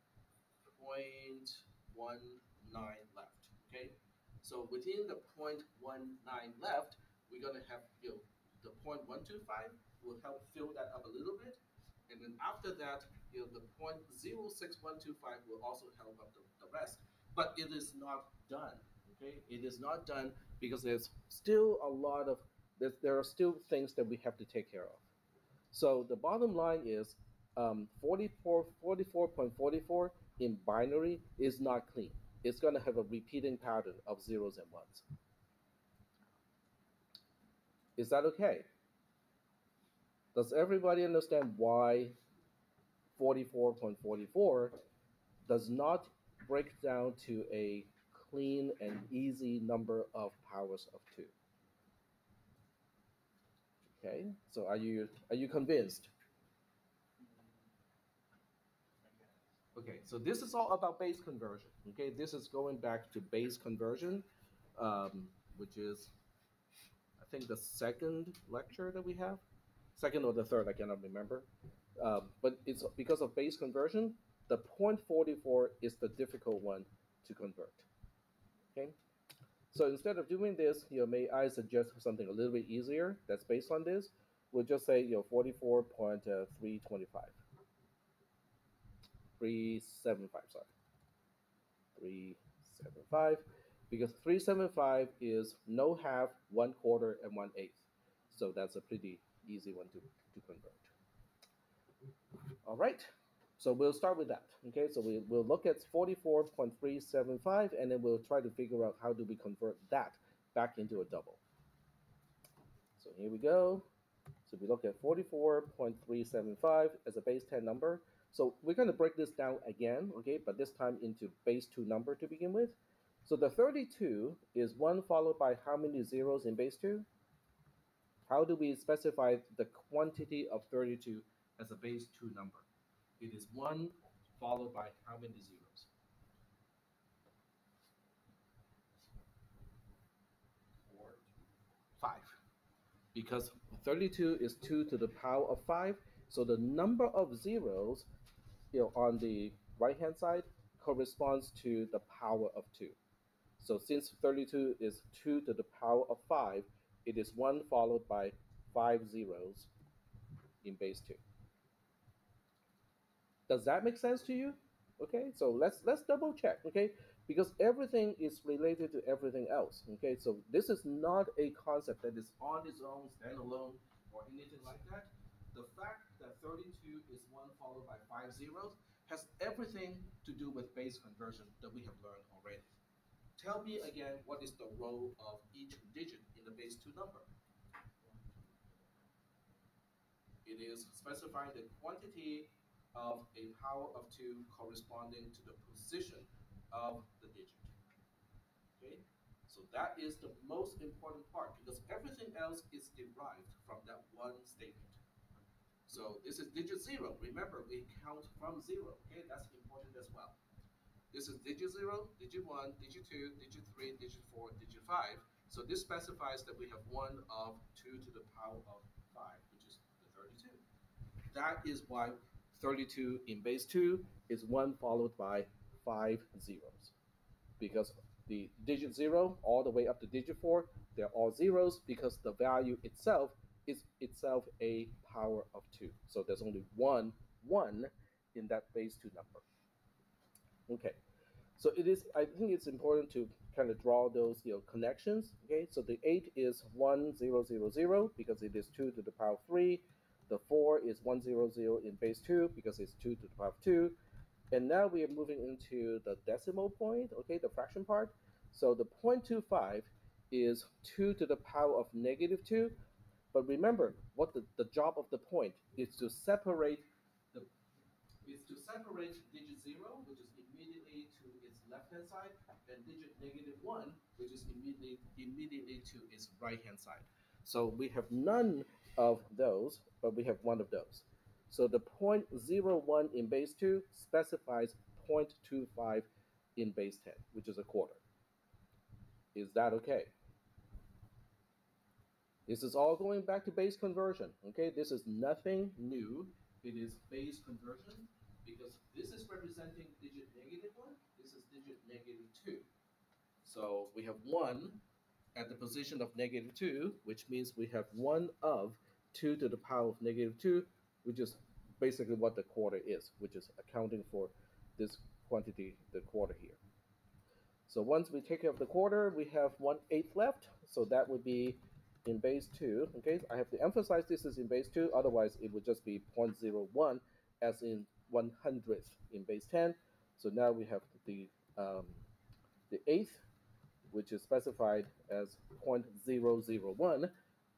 0.19 left. Okay, so within the 0.19 left, we're gonna have you know, the 0.125 will help fill that up a little bit, and then after that, you know, the 0.06125 will also help up the, the rest. But it is not done. Okay, it is not done because there's still a lot of there, there are still things that we have to take care of. So the bottom line is um, 44, 44.44 in binary is not clean. It's going to have a repeating pattern of zeros and ones. Is that okay? Does everybody understand why 44.44 does not break down to a clean and easy number of powers of 2? Okay, so are you are you convinced? Okay, so this is all about base conversion. Okay, this is going back to base conversion, um, which is, I think, the second lecture that we have, second or the third, I cannot remember. Um, but it's because of base conversion, the point 0.44 is the difficult one to convert. Okay, so instead of doing this, you know, may I suggest something a little bit easier that's based on this? We'll just say, you know, 44.325. 375, sorry. 375, because 375 is no half, one quarter, and one eighth. So that's a pretty easy one to, to convert. All right, so we'll start with that. Okay, so we, we'll look at 44.375 and then we'll try to figure out how do we convert that back into a double. So here we go. So we look at 44.375 as a base 10 number. So we're going to break this down again, okay, but this time into base 2 number to begin with. So the 32 is 1 followed by how many zeros in base 2? How do we specify the quantity of 32 as a base 2 number? It is 1 followed by how many zeros? 5. Because 32 is 2 to the power of 5, so the number of zeros you know, on the right hand side corresponds to the power of 2. So since 32 is 2 to the power of 5, it is 1 followed by 5 zeros in base 2. Does that make sense to you? Okay, so let's let's double check, okay? Because everything is related to everything else. Okay, so this is not a concept that is on its own, standalone, or anything like that. The fact that 32 is 1 followed by 5 zeros has everything to do with base conversion that we have learned already. Tell me again what is the role of each digit in the base 2 number? It is specifying the quantity of a power of 2 corresponding to the position of the digit. Okay? So that is the most important part because everything else is derived from that one statement. So this is digit 0. Remember, we count from 0. Okay, that's important as well. This is digit 0, digit 1, digit 2, digit 3, digit 4, digit 5. So this specifies that we have 1 of 2 to the power of 5, which is the 32. That is why 32 in base 2 is 1 followed by 5 zeros. Because the digit 0 all the way up to digit 4, they're all zeros because the value itself is itself a power of 2. So there's only one 1 in that base 2 number. Okay, so it is. I think it's important to kind of draw those you know connections. Okay, so the eight is one zero zero zero because it is two to the power three. The four is one zero zero in base two because it's two to the power two. And now we are moving into the decimal point. Okay, the fraction part. So the 0.25 is 2 to the power of negative 2. But remember, what the, the job of the point is to separate the is to separate digit 0, which is immediately to its left-hand side, and digit negative 1, which is immediately, immediately to its right-hand side. So we have none of those, but we have one of those. So the 0.01 in base 2 specifies 0.25 in base 10, which is a quarter. Is that okay? This is all going back to base conversion. Okay, this is nothing new. It is base conversion because this is representing digit negative 1 This is digit negative 2. So we have 1 at the position of negative 2, which means we have 1 of 2 to the power of negative 2, which is basically what the quarter is, which is accounting for this quantity, the quarter here. So once we take care of the quarter, we have 1 eighth left. So that would be in base 2. Okay, I have to emphasize this is in base 2, otherwise it would just be 0.01 as in 1 hundredth in base 10. So now we have the um, the eighth, which is specified as 0.001,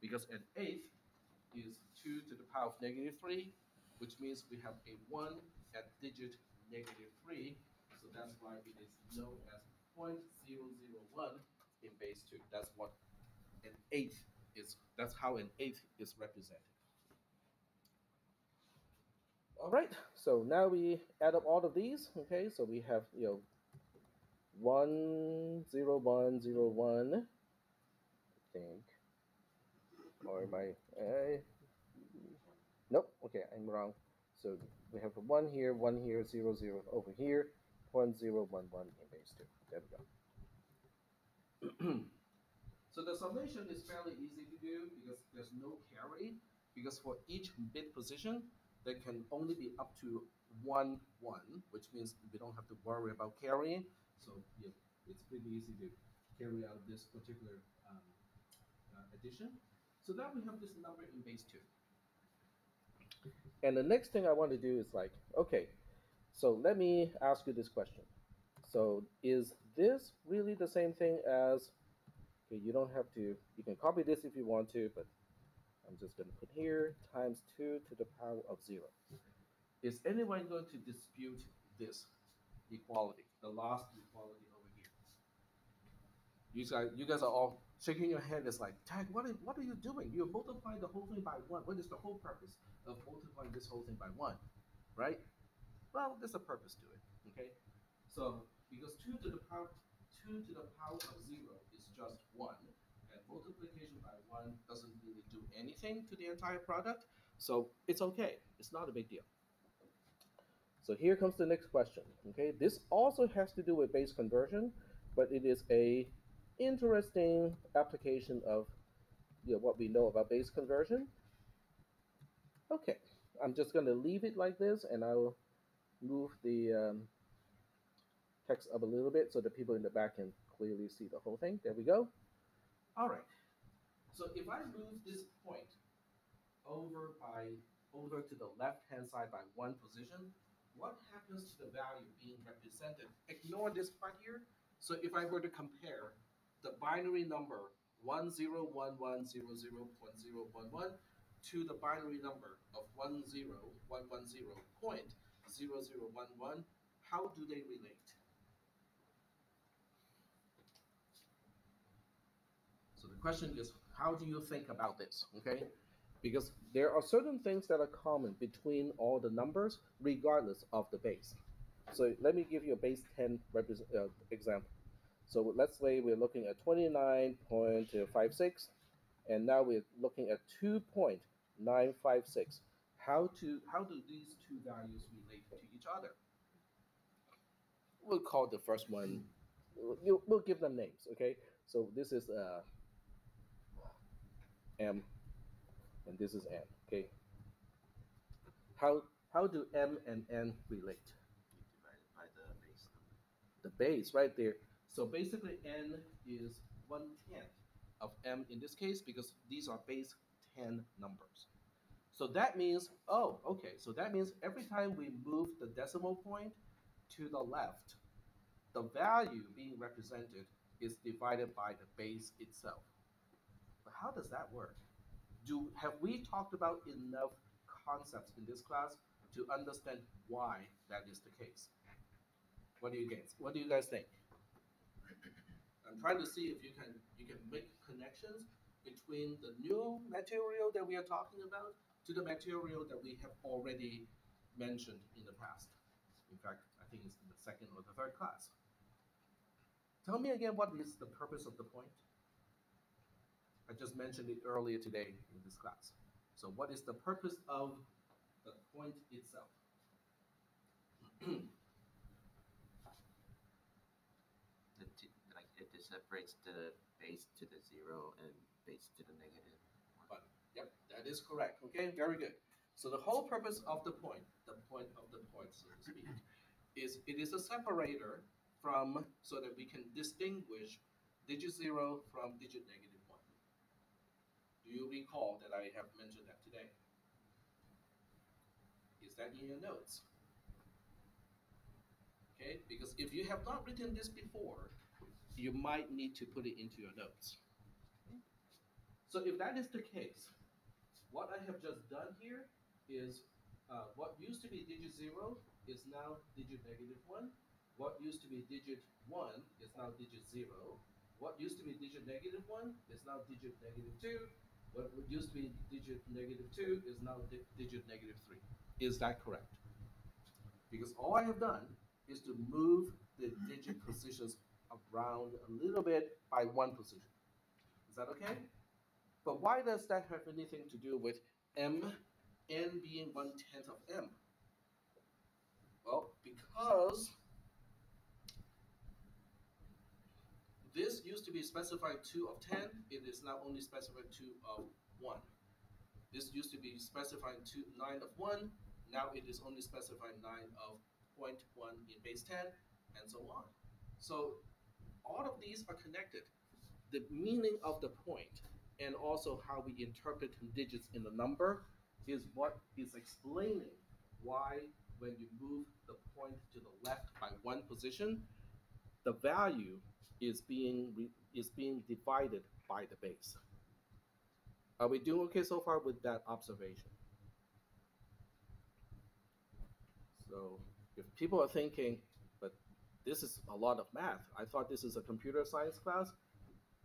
because an eighth is 2 to the power of negative 3, which means we have a 1 at digit negative 3, so that's why it is known as 0.001 in base 2. That's what an eighth is, that's how an eighth is represented. All right, so now we add up all of these, okay, so we have, you know, one zero one zero one. I think. Or am I? Nope. Okay, I'm wrong. So we have one here, one here, zero zero over here, one zero one one in base two. There we go. (clears throat) so the summation is fairly easy to do because there's no carry. Because for each bit position, there can only be up to one one, which means we don't have to worry about carrying. So yeah, it's pretty easy to carry out this particular um, uh, addition. So now we have this number in base 2. And the next thing I want to do is like, okay, so let me ask you this question. So is this really the same thing as, okay, you don't have to, you can copy this if you want to, but I'm just going to put here times 2 to the power of 0. Is anyone going to dispute this equality? the last equality over here. You guys, you guys are all shaking your head. It's like, Tak, what are, what are you doing? You're multiplying the whole thing by one. What is the whole purpose of multiplying this whole thing by one? Right? Well, there's a purpose to it. Okay? So because two to the power two to the power of zero is just one, and multiplication by one doesn't really do anything to the entire product, so it's okay. It's not a big deal. So here comes the next question. Okay, this also has to do with base conversion, but it is a interesting application of you know, what we know about base conversion. Okay, I'm just going to leave it like this, and I'll move the um, text up a little bit so that people in the back can clearly see the whole thing. There we go. All right. So if I move this point over by over to the left hand side by one position, what happens to the value being represented? Ignore this part here. So if I were to compare the binary number 101100.011 to the binary number of 10110 point 0011, how do they relate? The question is, how do you think about this? Okay, because there are certain things that are common between all the numbers, regardless of the base. So let me give you a base 10 uh, example. So let's say we're looking at 29.56, and now we're looking at 2.956. How to how do these two values relate to each other? We'll call the first one. We'll, we'll give them names. Okay. So this is uh, m, and this is n. Okay. How how do m and n relate? You divide it by the base number. The base right there. So basically, n is one tenth of m in this case because these are base 10 numbers. So that means, oh, okay, so that means every time we move the decimal point to the left, the value being represented is divided by the base itself. How does that work? Do have we talked about enough concepts in this class to understand why that is the case? What do you guys what do you guys think? I'm trying to see if you can you can make connections between the new material that we are talking about to the material that we have already mentioned in the past. In fact, I think it's the second or the third class. Tell me again what is the purpose of the point? I just mentioned it earlier today in this class. So what is the purpose of the point itself? The t- like it separates the base to the zero and base to the negative. But yep, that is correct. Okay, very good. So the whole purpose of the point, the point of the point, so to speak, is it is a separator from so that we can distinguish digit zero from digit negative. Do you recall that I have mentioned that today? Is that in your notes? Okay, because if you have not written this before, you might need to put it into your notes. So if that is the case, what I have just done here is uh, what used to be digit zero is now digit negative one. What used to be digit one is now digit zero. What used to be digit negative one is now digit negative two. What used to be digit negative two is now di- digit negative three. Is that correct? Because all I have done is to move the digit positions around a little bit by one position. Is that okay? But why does that have anything to do with m, n being one tenth of m? Well, because this used to be specified 2 of 10, it is now only specified 2 of 1. This used to be specified 2, 9 of 1, now it is only specified 9 of 0.1 in base 10, and so on. So all of these are connected. The meaning of the point and also how we interpret digits in the number is what is explaining why when you move the point to the left by one position, the value is being is being divided by the base. Are we doing okay so far with that observation? So if people are thinking, but this is a lot of math. I thought this is a computer science class.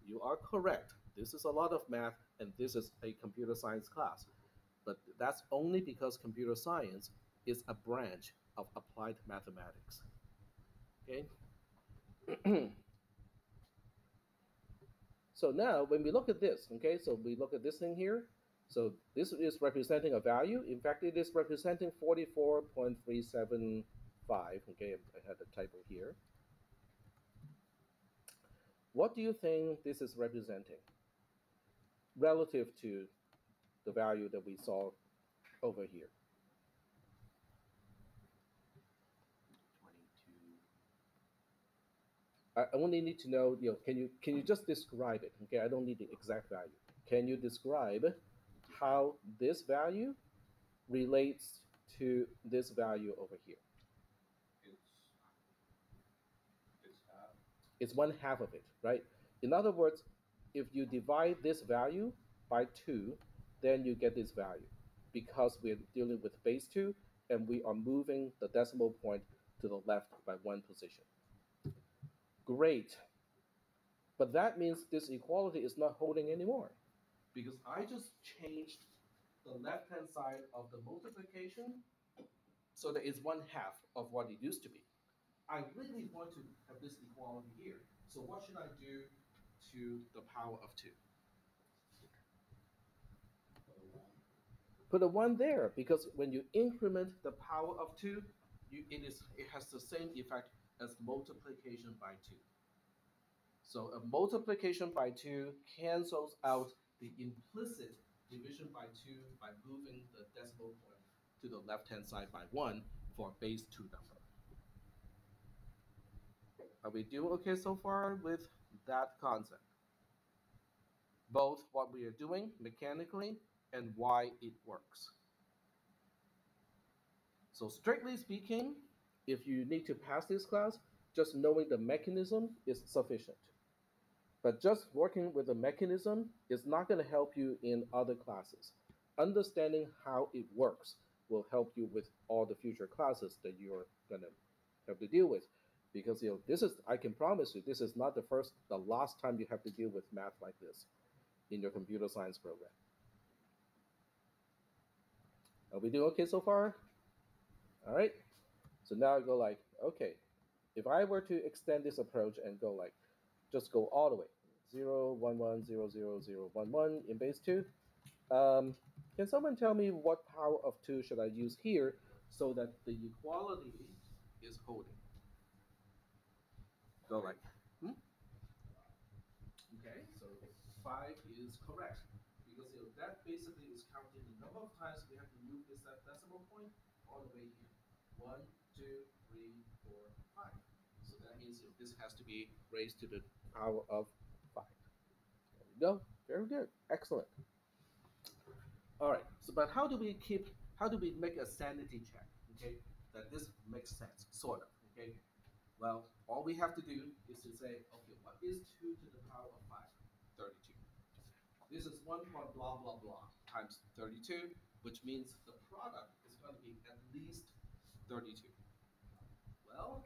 You are correct. This is a lot of math, and this is a computer science class. But that's only because computer science is a branch of applied mathematics. Okay? (clears throat) so now, when we look at this, okay, so we look at this thing here. So this is representing a value. In fact, it is representing 44.375. Okay, I had a typo here. What do you think this is representing relative to the value that we saw over here? I only need to know, you know, can you can you just describe it? Okay, I don't need the exact value. Can you describe how this value relates to this value over here? It's, it's half. It's one half of it, right? In other words, if you divide this value by two, then you get this value because we're dealing with base 2 and we are moving the decimal point to the left by one position. Great. But that means this equality is not holding anymore because I just changed the left-hand side of the multiplication so that it's one half of what it used to be. I really want to have this equality here. So what should I do to the power of 2? Put a 1 there because when you increment the power of 2, you, it, is, it has the same effect as multiplication by 2. So a multiplication by 2 cancels out the implicit division by 2 by moving the decimal point to the left-hand side by 1 for a base 2 number. Are we doing okay so far with that concept? Both what we are doing mechanically and why it works. So strictly speaking, if you need to pass this class, just knowing the mechanism is sufficient. But just working with the mechanism is not going to help you in other classes. Understanding how it works will help you with all the future classes that you're going to have to deal with. Because you know, this is I can promise you this is not the first the last time you have to deal with math like this in your computer science program. Are we doing okay so far? All right. So now I go like, okay, if I were to extend this approach and go like, just go all the way, 0, 1, 1, 0, 0, 0, 1, 1 in base 2. Um, can someone tell me what power of 2 should I use here so that the equality is holding? Go like, hmm? Okay, so 5 is correct. Because you know, that basically is counting the number of times we have to move this decimal point all the way here. 1, 2, 3, 4, 5. So that means this has to be raised to the power of 5. There we go. Very good. Excellent. All right. So, but how do we keep, how do we make a sanity check, okay, that this makes sense, sort of, okay? Well, all we have to do is to say, okay, what is 2 to the power of 5? 32. This is 1 point blah, blah, blah times 32, which means the product is going to be at least 32. Well,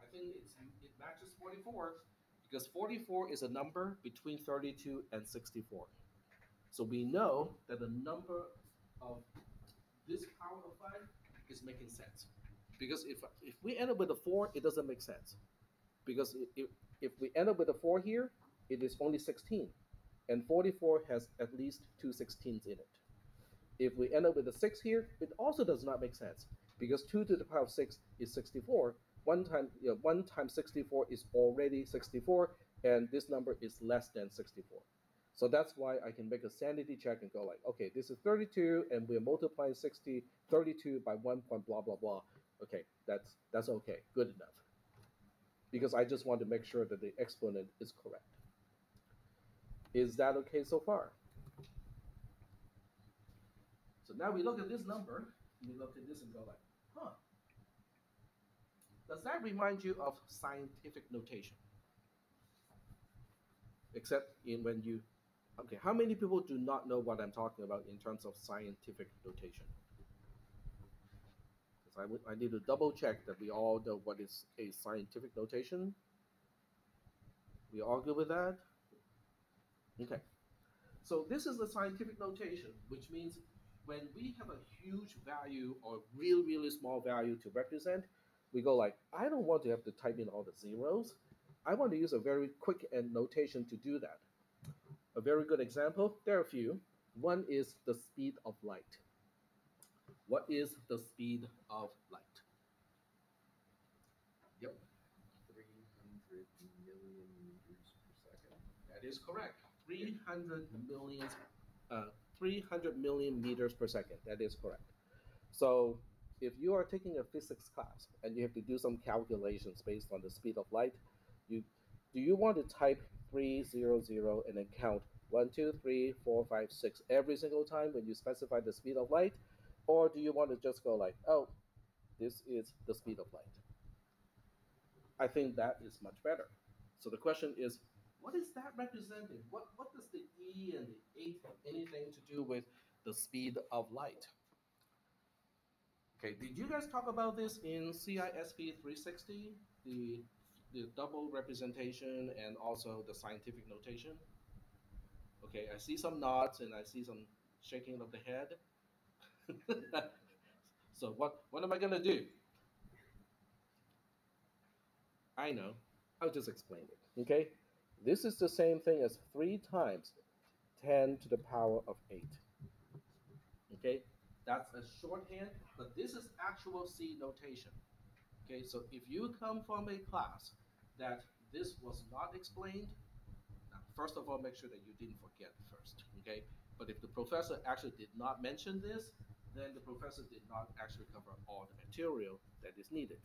I think it's, it matches 44 because 44 is a number between 32 and 64. So we know that the number of this power of 5 is making sense. Because if, if we end up with a 4, it doesn't make sense. Because if, if we end up with a 4 here, it is only 16. And 44 has at least two 16s in it. If we end up with a 6 here, it also does not make sense. Because 2 to the power of 6 is 64. 1 time, you know, 1 times 64 is already 64, and this number is less than 64. So that's why I can make a sanity check and go like, okay, this is 32, and we're multiplying 60, 32 by 1 point blah, blah, blah. Okay, that's, that's okay, good enough. Because I just want to make sure that the exponent is correct. Is that okay so far? So now we look at this number, we look at this and go like, huh. Does that remind you of scientific notation? Except in when you, okay, how many people do not know what I'm talking about in terms of scientific notation? I, would, I need to double check that we all know what is a scientific notation. We all good with that? Okay. So this is the scientific notation, which means when we have a huge value or really, really small value to represent, we go like, I don't want to have to type in all the zeros. I want to use a very quick and notation to do that. A very good example, there are a few. One is the speed of light. What is the speed of light? Yep. 300 million meters per second. That is correct. 300 million, uh, 300 million meters per second. That is correct. So if you are taking a physics class and you have to do some calculations based on the speed of light, you do you want to type 300 and then count 1, 2, 3, 4, 5, 6 every single time when you specify the speed of light? Or do you want to just go like, oh, this is the speed of light? I think that is much better. So the question is, what is that representing? What, what does the E and the 8 have anything to do with the speed of light? Okay, did you guys talk about this in CISP 360? The, the double representation and also the scientific notation? Okay, I see some nods and I see some shaking of the head. (laughs) so what, what am I going to do? I know. I'll just explain it. Okay? This is the same thing as 3 times 10 to the power of 8. Okay? That's a shorthand, but this is actual C notation. Okay, so if you come from a class that this was not explained, first of all, make sure that you didn't forget first. Okay, but if the professor actually did not mention this, then the professor did not actually cover all the material that is needed.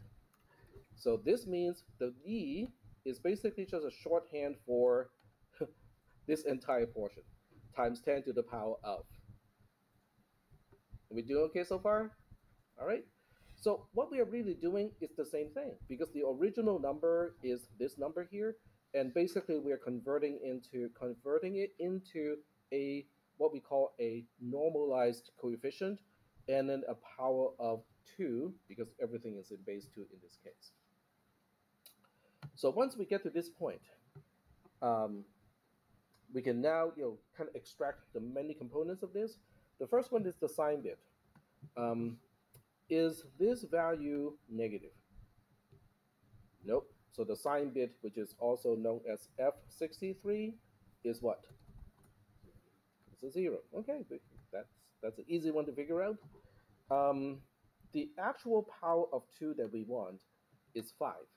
So this means the E is basically just a shorthand for (laughs) this entire portion times 10 to the power of. Are we doing okay so far? All right. So what we are really doing is the same thing because the original number is this number here, and basically we are converting into converting it into a what we call a normalized coefficient, and then a power of two because everything is in base two in this case. So once we get to this point, um, we can now you know kind of extract the many components of this. The first one is the sign bit. Um, is this value negative? Nope. So the sign bit, which is also known as F63, is what? It's a zero. Okay, that's that's an easy one to figure out. Um, the actual power of two that we want is five.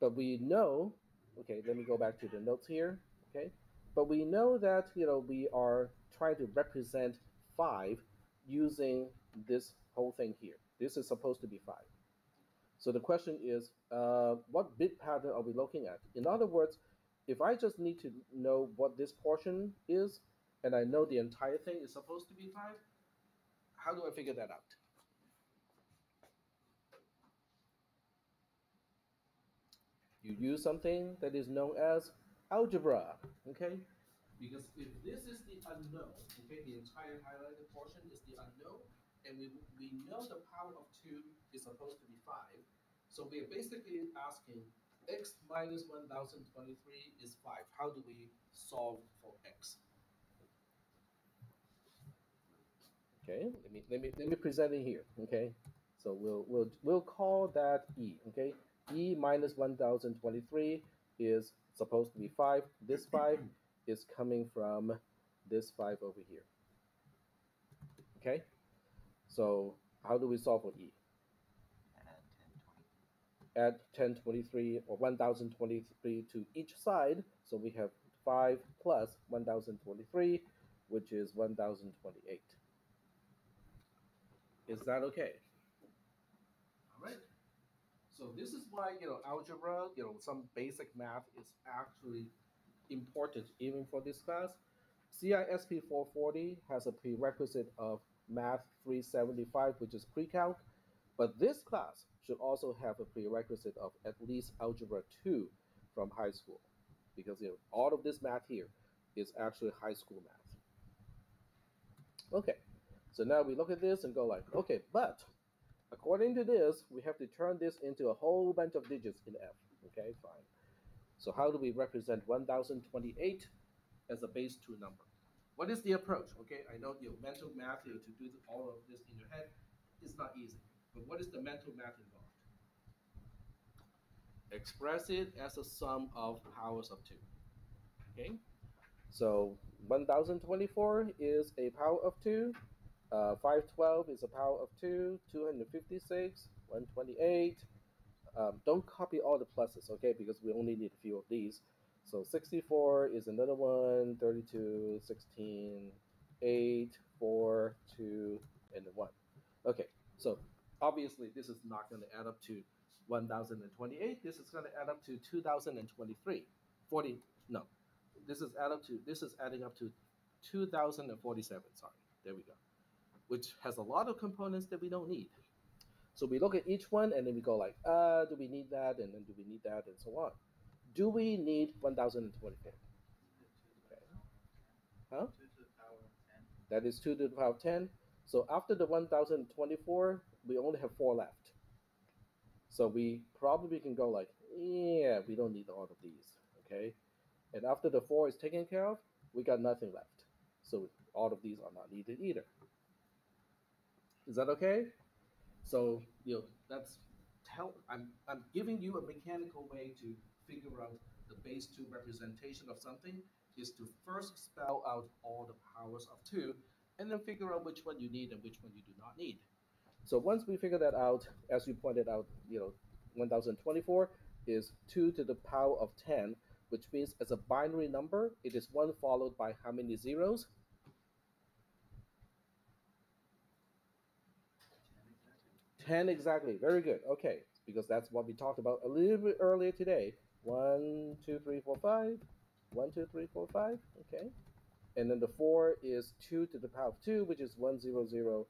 But we know, okay, let me go back to the notes here, okay? But we know that, you know, we are trying to represent five using this whole thing here. This is supposed to be 5. So the question is, uh, what bit pattern are we looking at? In other words, if I just need to know what this portion is, and I know the entire thing is supposed to be 5, how do I figure that out? You use something that is known as algebra, okay? Because if this is the unknown, okay, the entire highlighted portion is the unknown, and we, we know the power of 2 is supposed to be 5. So we are basically asking x minus 1023 is 5. How do we solve for x? Okay, let me let me let me present it here. Okay, so we'll we'll we'll call that e. Okay, e minus 1023 is supposed to be 5. This 5 is coming from this 5 over here. Okay? So how do we solve for E? Add 1023 or 1023 to each side. So we have 5 plus 1023, which is 1028. Is that okay? So this is why, you know, algebra, you know, some basic math is actually important even for this class. CISP 440 has a prerequisite of Math 375, which is pre-calc, but this class should also have a prerequisite of at least Algebra 2 from high school, because you know, all of this math here is actually high school math. Okay, so now we look at this and go like, okay, but according to this, we have to turn this into a whole bunch of digits in F. Okay, fine. So how do we represent 1028 as a base 2 number? What is the approach? Okay, I know your mental math here to do all of this in your head is not easy. But what is the mental math involved? Express it as a sum of powers of 2. Okay, so 1024 is a power of 2. Uh, 512 is a power of 2. 256, 128, um, don't copy all the pluses, okay, because we only need a few of these. So 64 is another one, 32, 16, 8, 4, 2, and 1. Okay, so obviously this is not going to add up to 1028. This is going to add up to 2023. 40, no. This is add up to this is adding up to 2047, sorry. There we go. Which has a lot of components that we don't need. So we look at each one and then we go like, uh, do we need that? And then do we need that? And so on. do we need 1024? Okay. Huh? That is 2 to the power of 10. So after the 1024, we only have 4 left. So we probably can go like, yeah, we don't need all of these, okay? And after the 4 is taken care of, we got nothing left. So all of these are not needed either. Is that okay? So, you know, that's tell I'm I'm giving you a mechanical way to figure out the base 2 representation of something is to first spell out all the powers of 2 and then figure out which one you need and which one you do not need. So once we figure that out, as you pointed out, you know, 1024 is 2 to the power of 10, which means as a binary number, it is 1 followed by how many zeros? 10 exactly. Very good. Okay, because that's what we talked about a little bit earlier today. 1, 2, 3, 4, 5. 1, 2, 3, 4, 5. Okay. And then the 4 is 2 to the power of 2, which is 1, 0, 0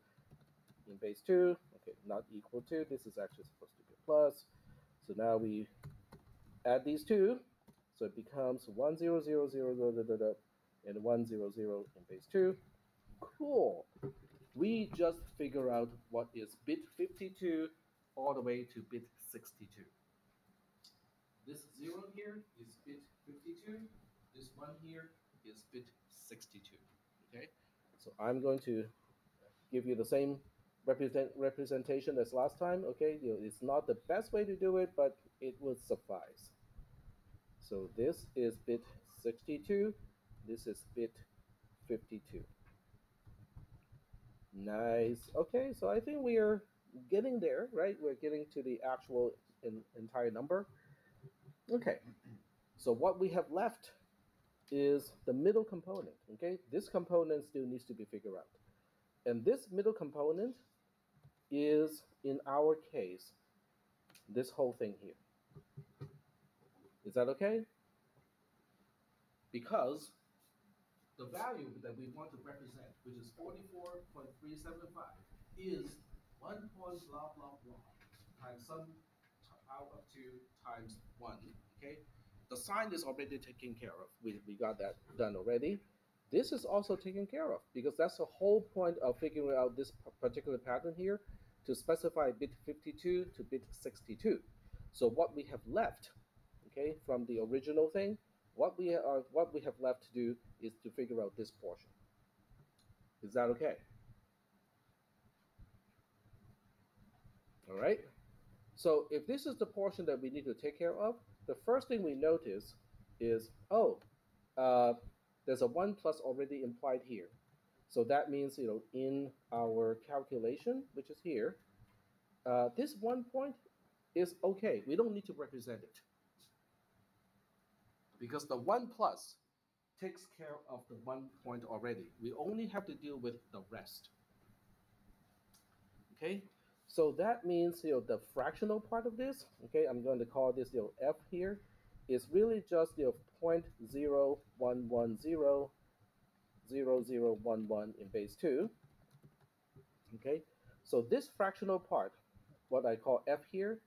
in base 2. Okay, not equal to. This is actually supposed to be plus. So now we add these two. So it becomes 1, 0, 0, 0, 0, 0, 0, and 1, 0, 0 in base 2. Cool. We just figure out what is bit 52 all the way to bit 62. This 0 here is bit 52. This 1 here is bit 62. Okay, so I'm going to give you the same represent representation as last time. Okay, it's not the best way to do it, but it would suffice. So this is bit 62. This is bit 52. Nice. Okay, so I think we are getting there, right? We're getting to the actual in, entire number. Okay, so what we have left is the middle component, okay? This component still needs to be figured out. And this middle component is, in our case, this whole thing here. Is that okay? Because the value that we want to represent, which is 44.375, is 1 point blah blah blah times some power of 2 times 1. Okay? The sign is already taken care of. We, we got that done already. This is also taken care of because that's the whole point of figuring out this particular pattern here to specify bit 52 to bit 62. So what we have left, okay, from the original thing, what we are what we have left to do is to figure out this portion. Is that okay? All right. So if this is the portion that we need to take care of, the first thing we notice is, oh, uh, there's a 1 plus already implied here. So that means, you know, in our calculation, which is here, uh, this one point is okay. We don't need to represent it. Because the 1 plus takes care of the one point already. We only have to deal with the rest. Okay, so that means you know the fractional part of this. Okay, I'm going to call this you know f here is really just you know point zero one one zero zero zero one one in base two. Okay, so this fractional part, what I call f here,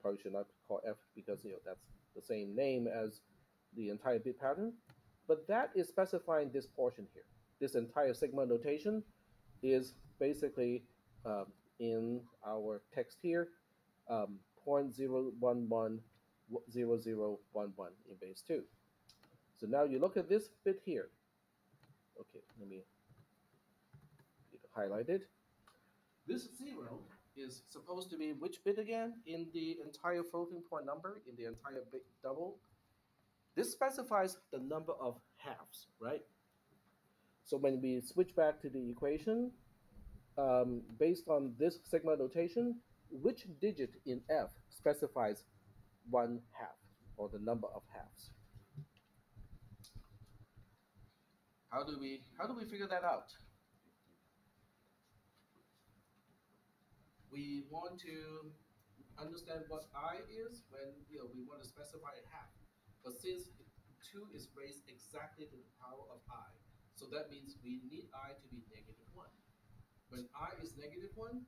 probably should not call f because you know that's the same name as the entire bit pattern. But that is specifying this portion here. This entire sigma notation is basically um, in our text here, um, 0.0110011 in base 2. So now you look at this bit here. Okay, let me highlight it. This 0 is supposed to be which bit again in the entire floating point number, in the entire bit double? This specifies the number of halves, right? So when we switch back to the equation, um, based on this sigma notation, which digit in f specifies one half or the number of halves? How do we how do we figure that out? We want to understand what i is when you know we want to specify a half. But since 2 is raised exactly to the power of i, so that means we need i to be negative 1. When i is negative 1,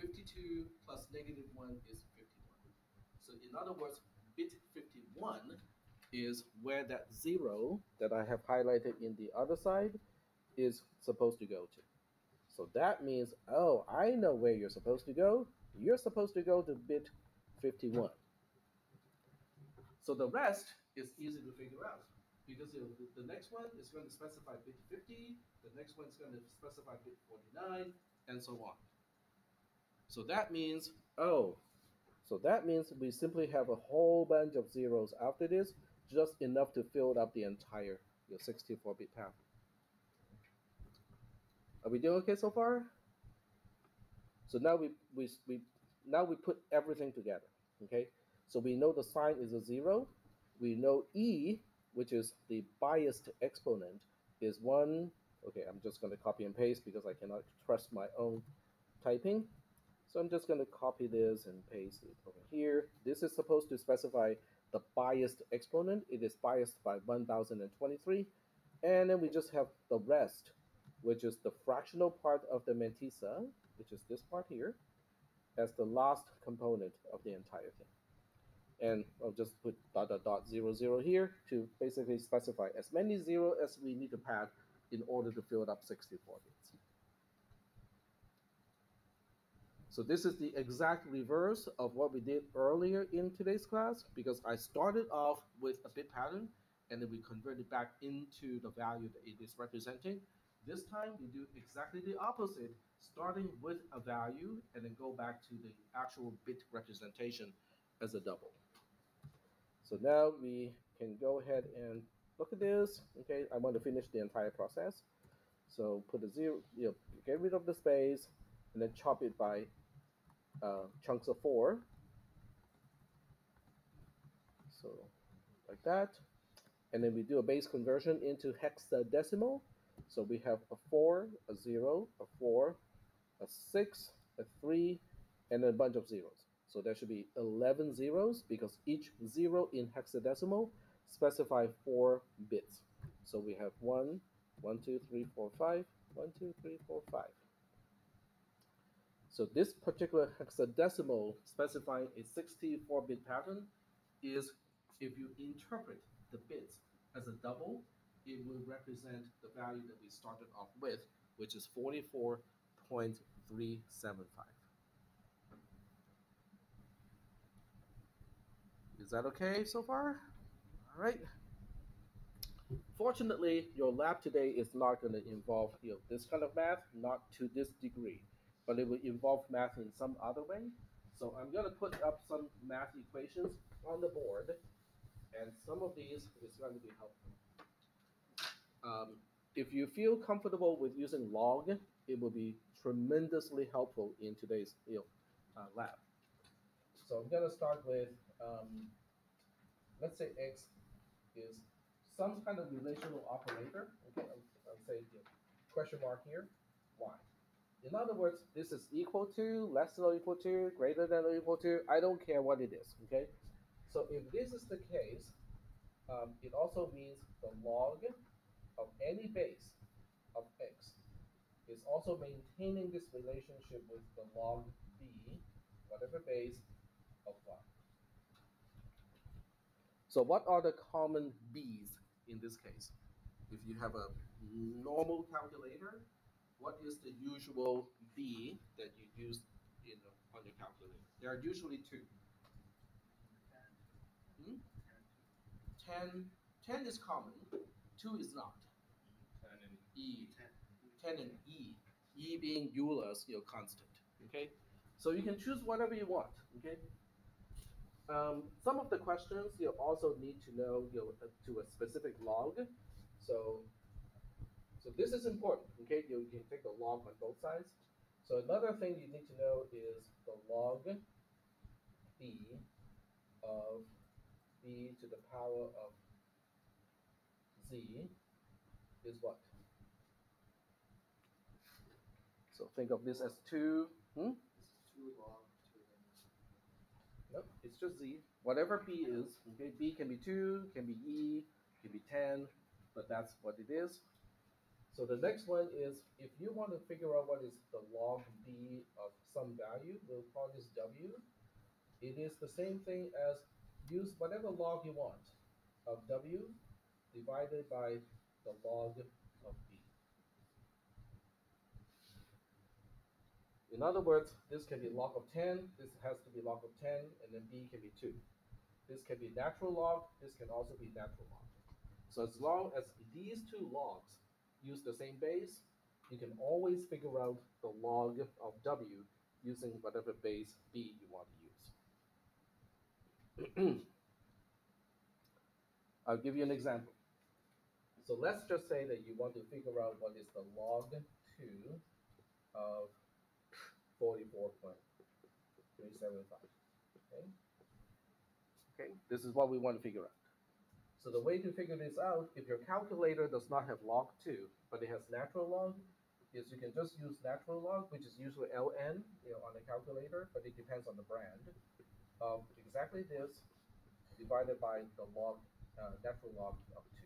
52 plus negative 1 is 51. So in other words, bit 51 is where that zero that I have highlighted in the other side is supposed to go to. So that means, oh, I know where you're supposed to go. You're supposed to go to bit 51. So the rest is easy to figure out because you know, the, next one is going to specify bit 50, the next one is going to specify bit 49, and so on. So that means, oh, so that means we simply have a whole bunch of zeros after this, just enough to fill up the entire 64-bit path. Are we doing okay so far? So now we, we, we now we put everything together. Okay, so we know the sign is a zero. We know e, which is the biased exponent, is one. Okay, I'm just going to copy and paste because I cannot trust my own typing. So I'm just going to copy this and paste it over here. This is supposed to specify the biased exponent. It is biased by 1023. And then we just have the rest, which is the fractional part of the mantissa, which is this part here, as the last component of the entire thing. And I'll just put dot dot dot zero zero here to basically specify as many zero as we need to pad in order to fill up 64 bits. So this is the exact reverse of what we did earlier in today's class because I started off with a bit pattern and then we converted it back into the value that it is representing. This time we do exactly the opposite, starting with a value and then go back to the actual bit representation as a double. So now we can go ahead and look at this. Okay, I want to finish the entire process. So put a zero, you know, get rid of the space and then chop it by uh, chunks of four. So like that. And then we do a base conversion into hexadecimal. So we have a four, a zero, a four, a six, a three, and a bunch of zeros. So there should be 11 zeros because each zero in hexadecimal specify four bits. So we have one, one, two, three, four, five, one, two, three, four, five. So this particular hexadecimal specifying a 64-bit pattern is if you interpret the bits as a double, it will represent the value that we started off with, which is 44.375. Is that okay so far? All right. Fortunately, your lab today is not going to involve you know, this kind of math, not to this degree, but it will involve math in some other way. So I'm going to put up some math equations on the board, and some of these is going to be helpful. Um, if you feel comfortable with using log, it will be tremendously helpful in today's you know, uh, lab. So I'm going to start with, um, let's say x is some kind of relational operator. Okay, I'll, I'll say know, question mark here, y. In other words, this is equal to, less than or equal to, greater than or equal to. I don't care what it is. Okay, so if this is the case, um, it also means the log of any base of x is also maintaining this relationship with the log b, whatever base of y. So what are the common b's in this case? If you have a normal calculator, what is the usual b that you use in, on your calculator? There are usually two. Hmm? 10, 10 is common, 2 is not. 10 and E, 10 and E, E being Euler's you know, constant. Okay, so you can choose whatever you want. Okay. Um, some of the questions you also need to know you know, uh, to a specific log. So, so this is important. Okay, you, you can take the log on both sides. So another thing you need to know is the log b of b to the power of z is what? So think of this as two. Hmm? Two log two. Nope, it's just z. Whatever b is, okay, b can be 2, can be e, can be 10, but that's what it is. So the next one is, if you want to figure out what is the log b of some value, we'll call this w. It is the same thing as use whatever log you want of w divided by the log of b. In other words, this can be log of 10, this has to be log of 10, and then b can be 2. This can be natural log, this can also be natural log. So as long as these two logs use the same base, you can always figure out the log of w using whatever base b you want to use. (clears throat) I'll give you an example. So let's just say that you want to figure out what is the log 2 of 44.375. Okay? Okay, this is what we want to figure out. So the way to figure this out, if your calculator does not have log 2, but it has natural log, is you can just use natural log, which is usually ln you know, on the calculator, but it depends on the brand, of exactly this divided by the log, uh, natural log of 2.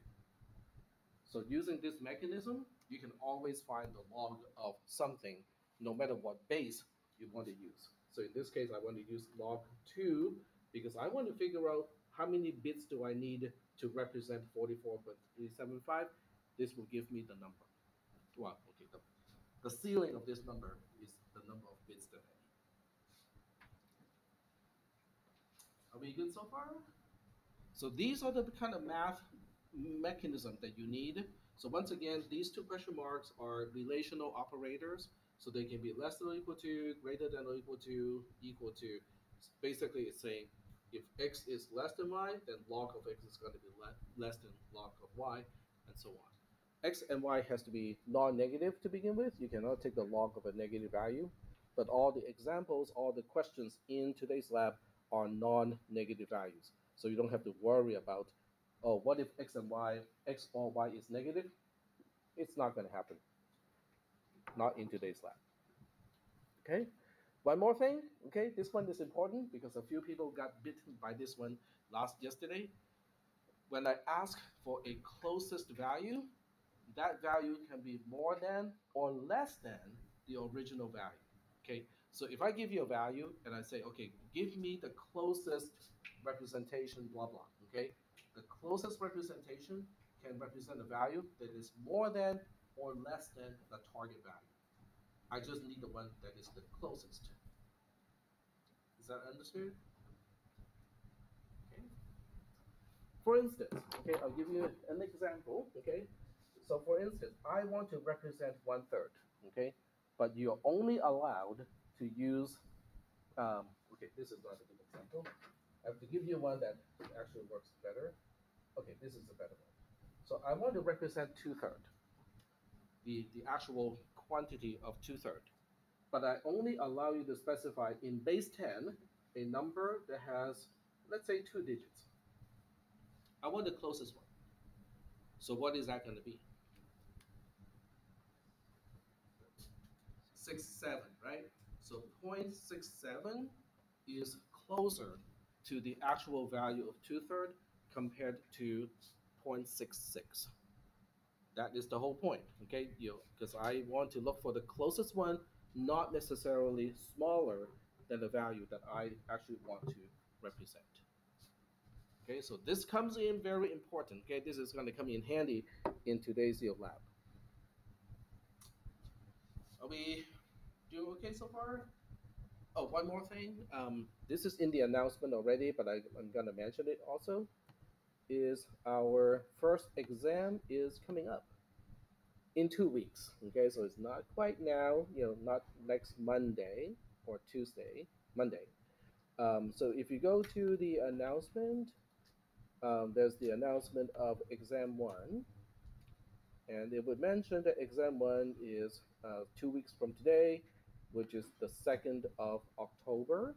So using this mechanism, you can always find the log of something, no matter what base you want to use. So in this case, I want to use log 2 because I want to figure out how many bits do I need to represent 44.375. This will give me the number. Well, okay, the, the ceiling of this number is the number of bits that I need. Are we good so far? So these are the kind of math mechanism that you need. So once again, these two question marks are relational operators. So they can be less than or equal to, greater than or equal to, equal to. Basically, it's saying if x is less than y, then log of x is going to be le less than log of y, and so on. x and y has to be non-negative to begin with. You cannot take the log of a negative value. But all the examples, all the questions in today's lab are non-negative values. So you don't have to worry about, oh, what if x and y, x or y is negative? It's not going to happen. Not in today's lab. Okay? One more thing, okay, this one is important because a few people got bitten by this one last yesterday. When I ask for a closest value, that value can be more than or less than the original value. Okay, so if I give you a value and I say, okay, give me the closest representation, blah blah. Okay, the closest representation can represent a value that is more than or less than the target value. I just need the one that is the closest. Is that understood? Okay. For instance, okay, I'll give you an example. Okay, so for instance, I want to represent one third. Okay, but you're only allowed to use. Um, okay, this is not a good example. I have to give you one that actually works better. Okay, this is a better one. So I want to represent two third. The the actual quantity of two-thirds. But I only allow you to specify in base 10 a number that has, let's say, two digits. I want the closest one. So what is that going to be? Six seven, right? So 0.67 is closer to the actual value of two-thirds compared to 0.66. That is the whole point, okay? You because I want to look for the closest one, not necessarily smaller than the value that I actually want to represent. Okay, so this comes in very important. Okay, this is going to come in handy in today's yield lab. Are we doing okay so far? Oh, one more thing. Um, this is in the announcement already, but I, I'm going to mention it also. Is our first exam is coming up in two weeks. Okay, so it's not quite now, you know, not next Monday or Tuesday, Monday. Um, so if you go to the announcement, um, there's the announcement of exam one. And it would mention that exam one is uh, two weeks from today, which is the 2nd of October.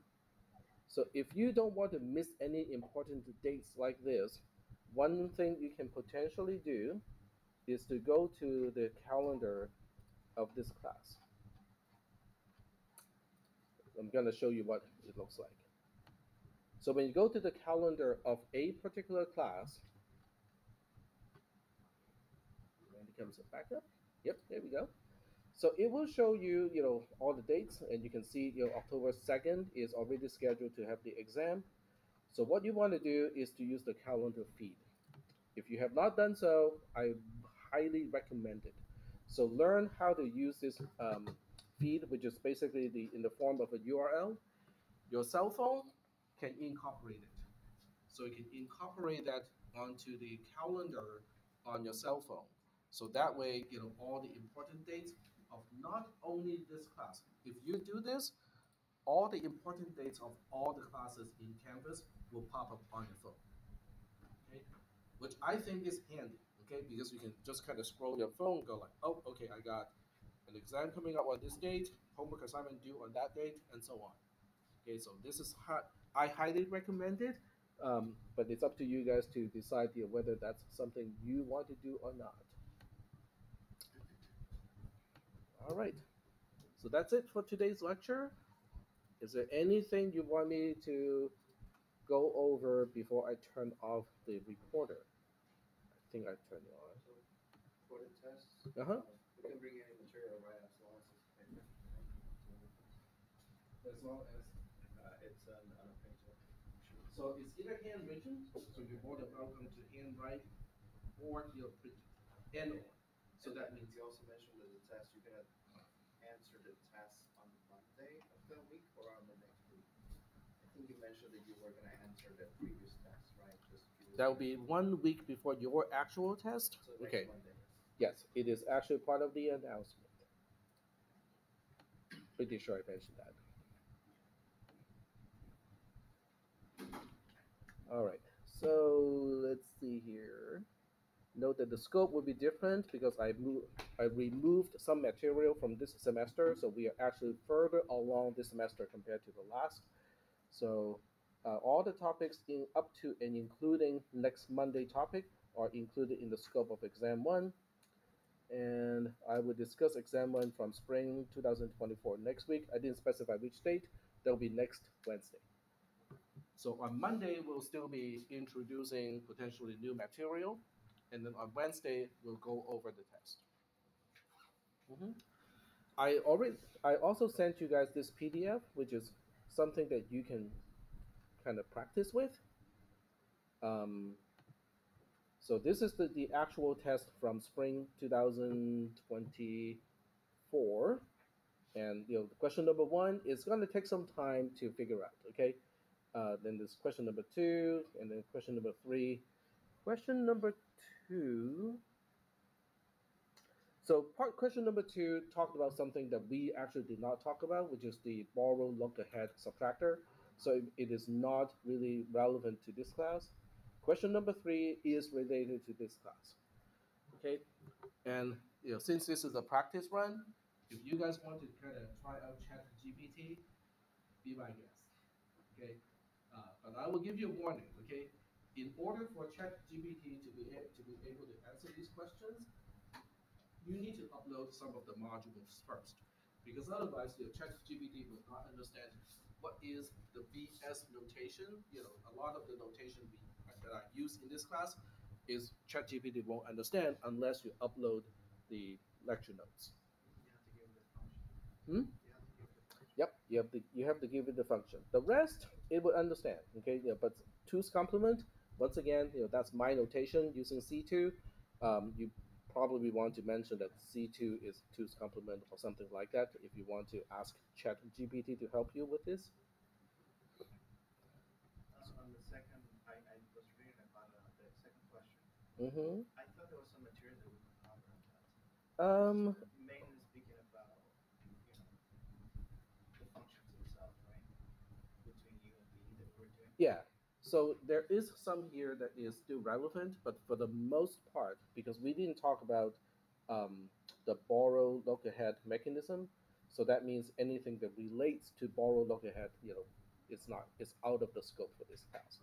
So if you don't want to miss any important dates like this, one thing you can potentially do is to go to the calendar of this class. I'm going to show you what it looks like. So when you go to the calendar of a particular class, it comes back up. Yep, there we go. So it will show you, you know, all the dates, and you can see, you know, October 2nd is already scheduled to have the exam. So what you want to do is to use the calendar feed. If you have not done so, I highly recommend it. So learn how to use this um, feed, which is basically the in the form of a URL. Your cell phone can incorporate it. So you can incorporate that onto the calendar on your cell phone. So that way, you know, all the important dates of not only this class. If you do this, all the important dates of all the classes in Canvas will pop up on your phone. Which I think is handy, okay? Because you can just kind of scroll your phone, go like, oh, okay, I got an exam coming up on this date, homework assignment due on that date, and so on. Okay, so this is how I highly recommend it, um, but it's up to you guys to decide whether that's something you want to do or not. All right, so that's it for today's lecture. Is there anything you want me to go over before I turn off the recorder? I think I turned it on. So for the test, Uh-huh. uh, we can bring any material right as long as it's paper. As long as Uh, it's on, on a printer. So it's either handwritten, so you're more than welcome to handwrite, or you'll print it, and or. So that means, You also mentioned that the test, you're gonna answer the test on Monday of the week or on the next week? I think you mentioned that were gonna answer the previous test, right? That will be one week before your actual test. So Okay, Monday. yes, it is actually part of the announcement. Pretty sure I mentioned that. All right, so let's see here. Note that the scope will be different because I moved, I removed some material from this semester, so we are actually further along this semester compared to the last. So uh, all the topics in up to and including next Monday topic are included in the scope of exam one. And I will discuss exam one from spring 2024 next week. I didn't specify which date. That'll be next Wednesday. So on Monday, we'll still be introducing potentially new material. And then on Wednesday, we'll go over the test. Mhm. I already, I also sent you guys this PDF, which is something that you can kind of practice with. Um, so this is the, the actual test from spring 2024. And you know, question number one is going to take some time to figure out. Okay, uh, then there's question number two, and then question number three. Question number two. So part question number two talked about something that we actually did not talk about, which is the borrow look ahead subtractor. So it- is not really relevant to this class. Question number three is related to this class. Okay, and you know since this is a practice run, if you guys want to kind of try out Chat GPT, be my guest. Okay, uh, but I will give you a warning. Okay, in order for Chat GPT to be to be able to answer these questions, you need to upload some of the modules first, because otherwise, your Chat GPT will not understand what is the VS notation. You know, a lot of the notation we, that I use in this class is ChatGPT won't understand unless you upload the lecture notes. You have to give it the function. Hmm? You have to give it the. Yep, you have to you have to give it the function. The rest it will understand. Okay, yeah, but two's complement. Once again, you know that's my notation using C2. Um, you probably want to mention that C2 is two's complement or something like that if you want to ask ChatGPT to help you with this. Uh, on the second, I, I was reading about uh, the second question. Mm-hmm. I thought there was some material that we could cover on that. Um, Mainly speaking about, you know, the functions itself, right? Between U and V that we're doing. Yeah. So there is some here that is still relevant, but for the most part, because we didn't talk about um, the borrow look ahead mechanism, so that means anything that relates to borrow look ahead, you know, it's not, it's out of the scope for this class.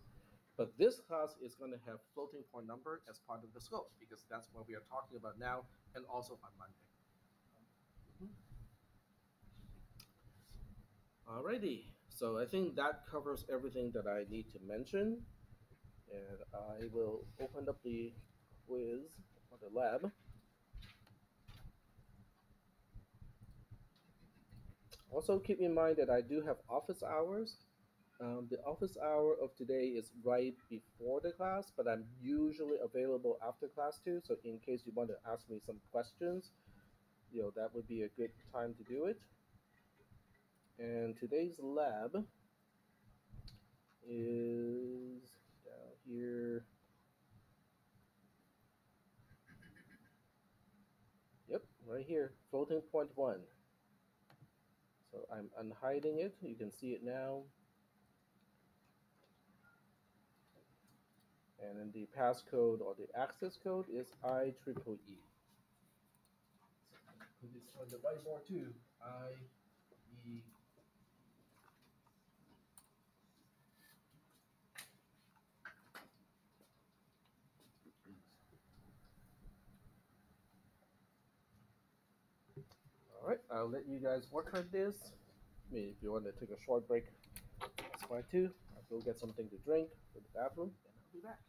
But this class is going to have floating point number as part of the scope because that's what we are talking about now and also on Monday. Alrighty, so I think that covers everything that I need to mention. And I will open up the quiz or the lab. Also keep in mind that I do have office hours Um, the office hour of today is right before the class, but I'm usually available after class too. So in case you want to ask me some questions, you know that would be a good time to do it. And today's lab is down here. Yep, right here, floating point one. So I'm unhiding it. You can see it now. And then the passcode or the access code is I triple E. Put this on the whiteboard too. I E. I'll let you guys work on this. I mean, if you want to take a short break, that's fine too. I'll go get something to drink for the bathroom, and I'll be back.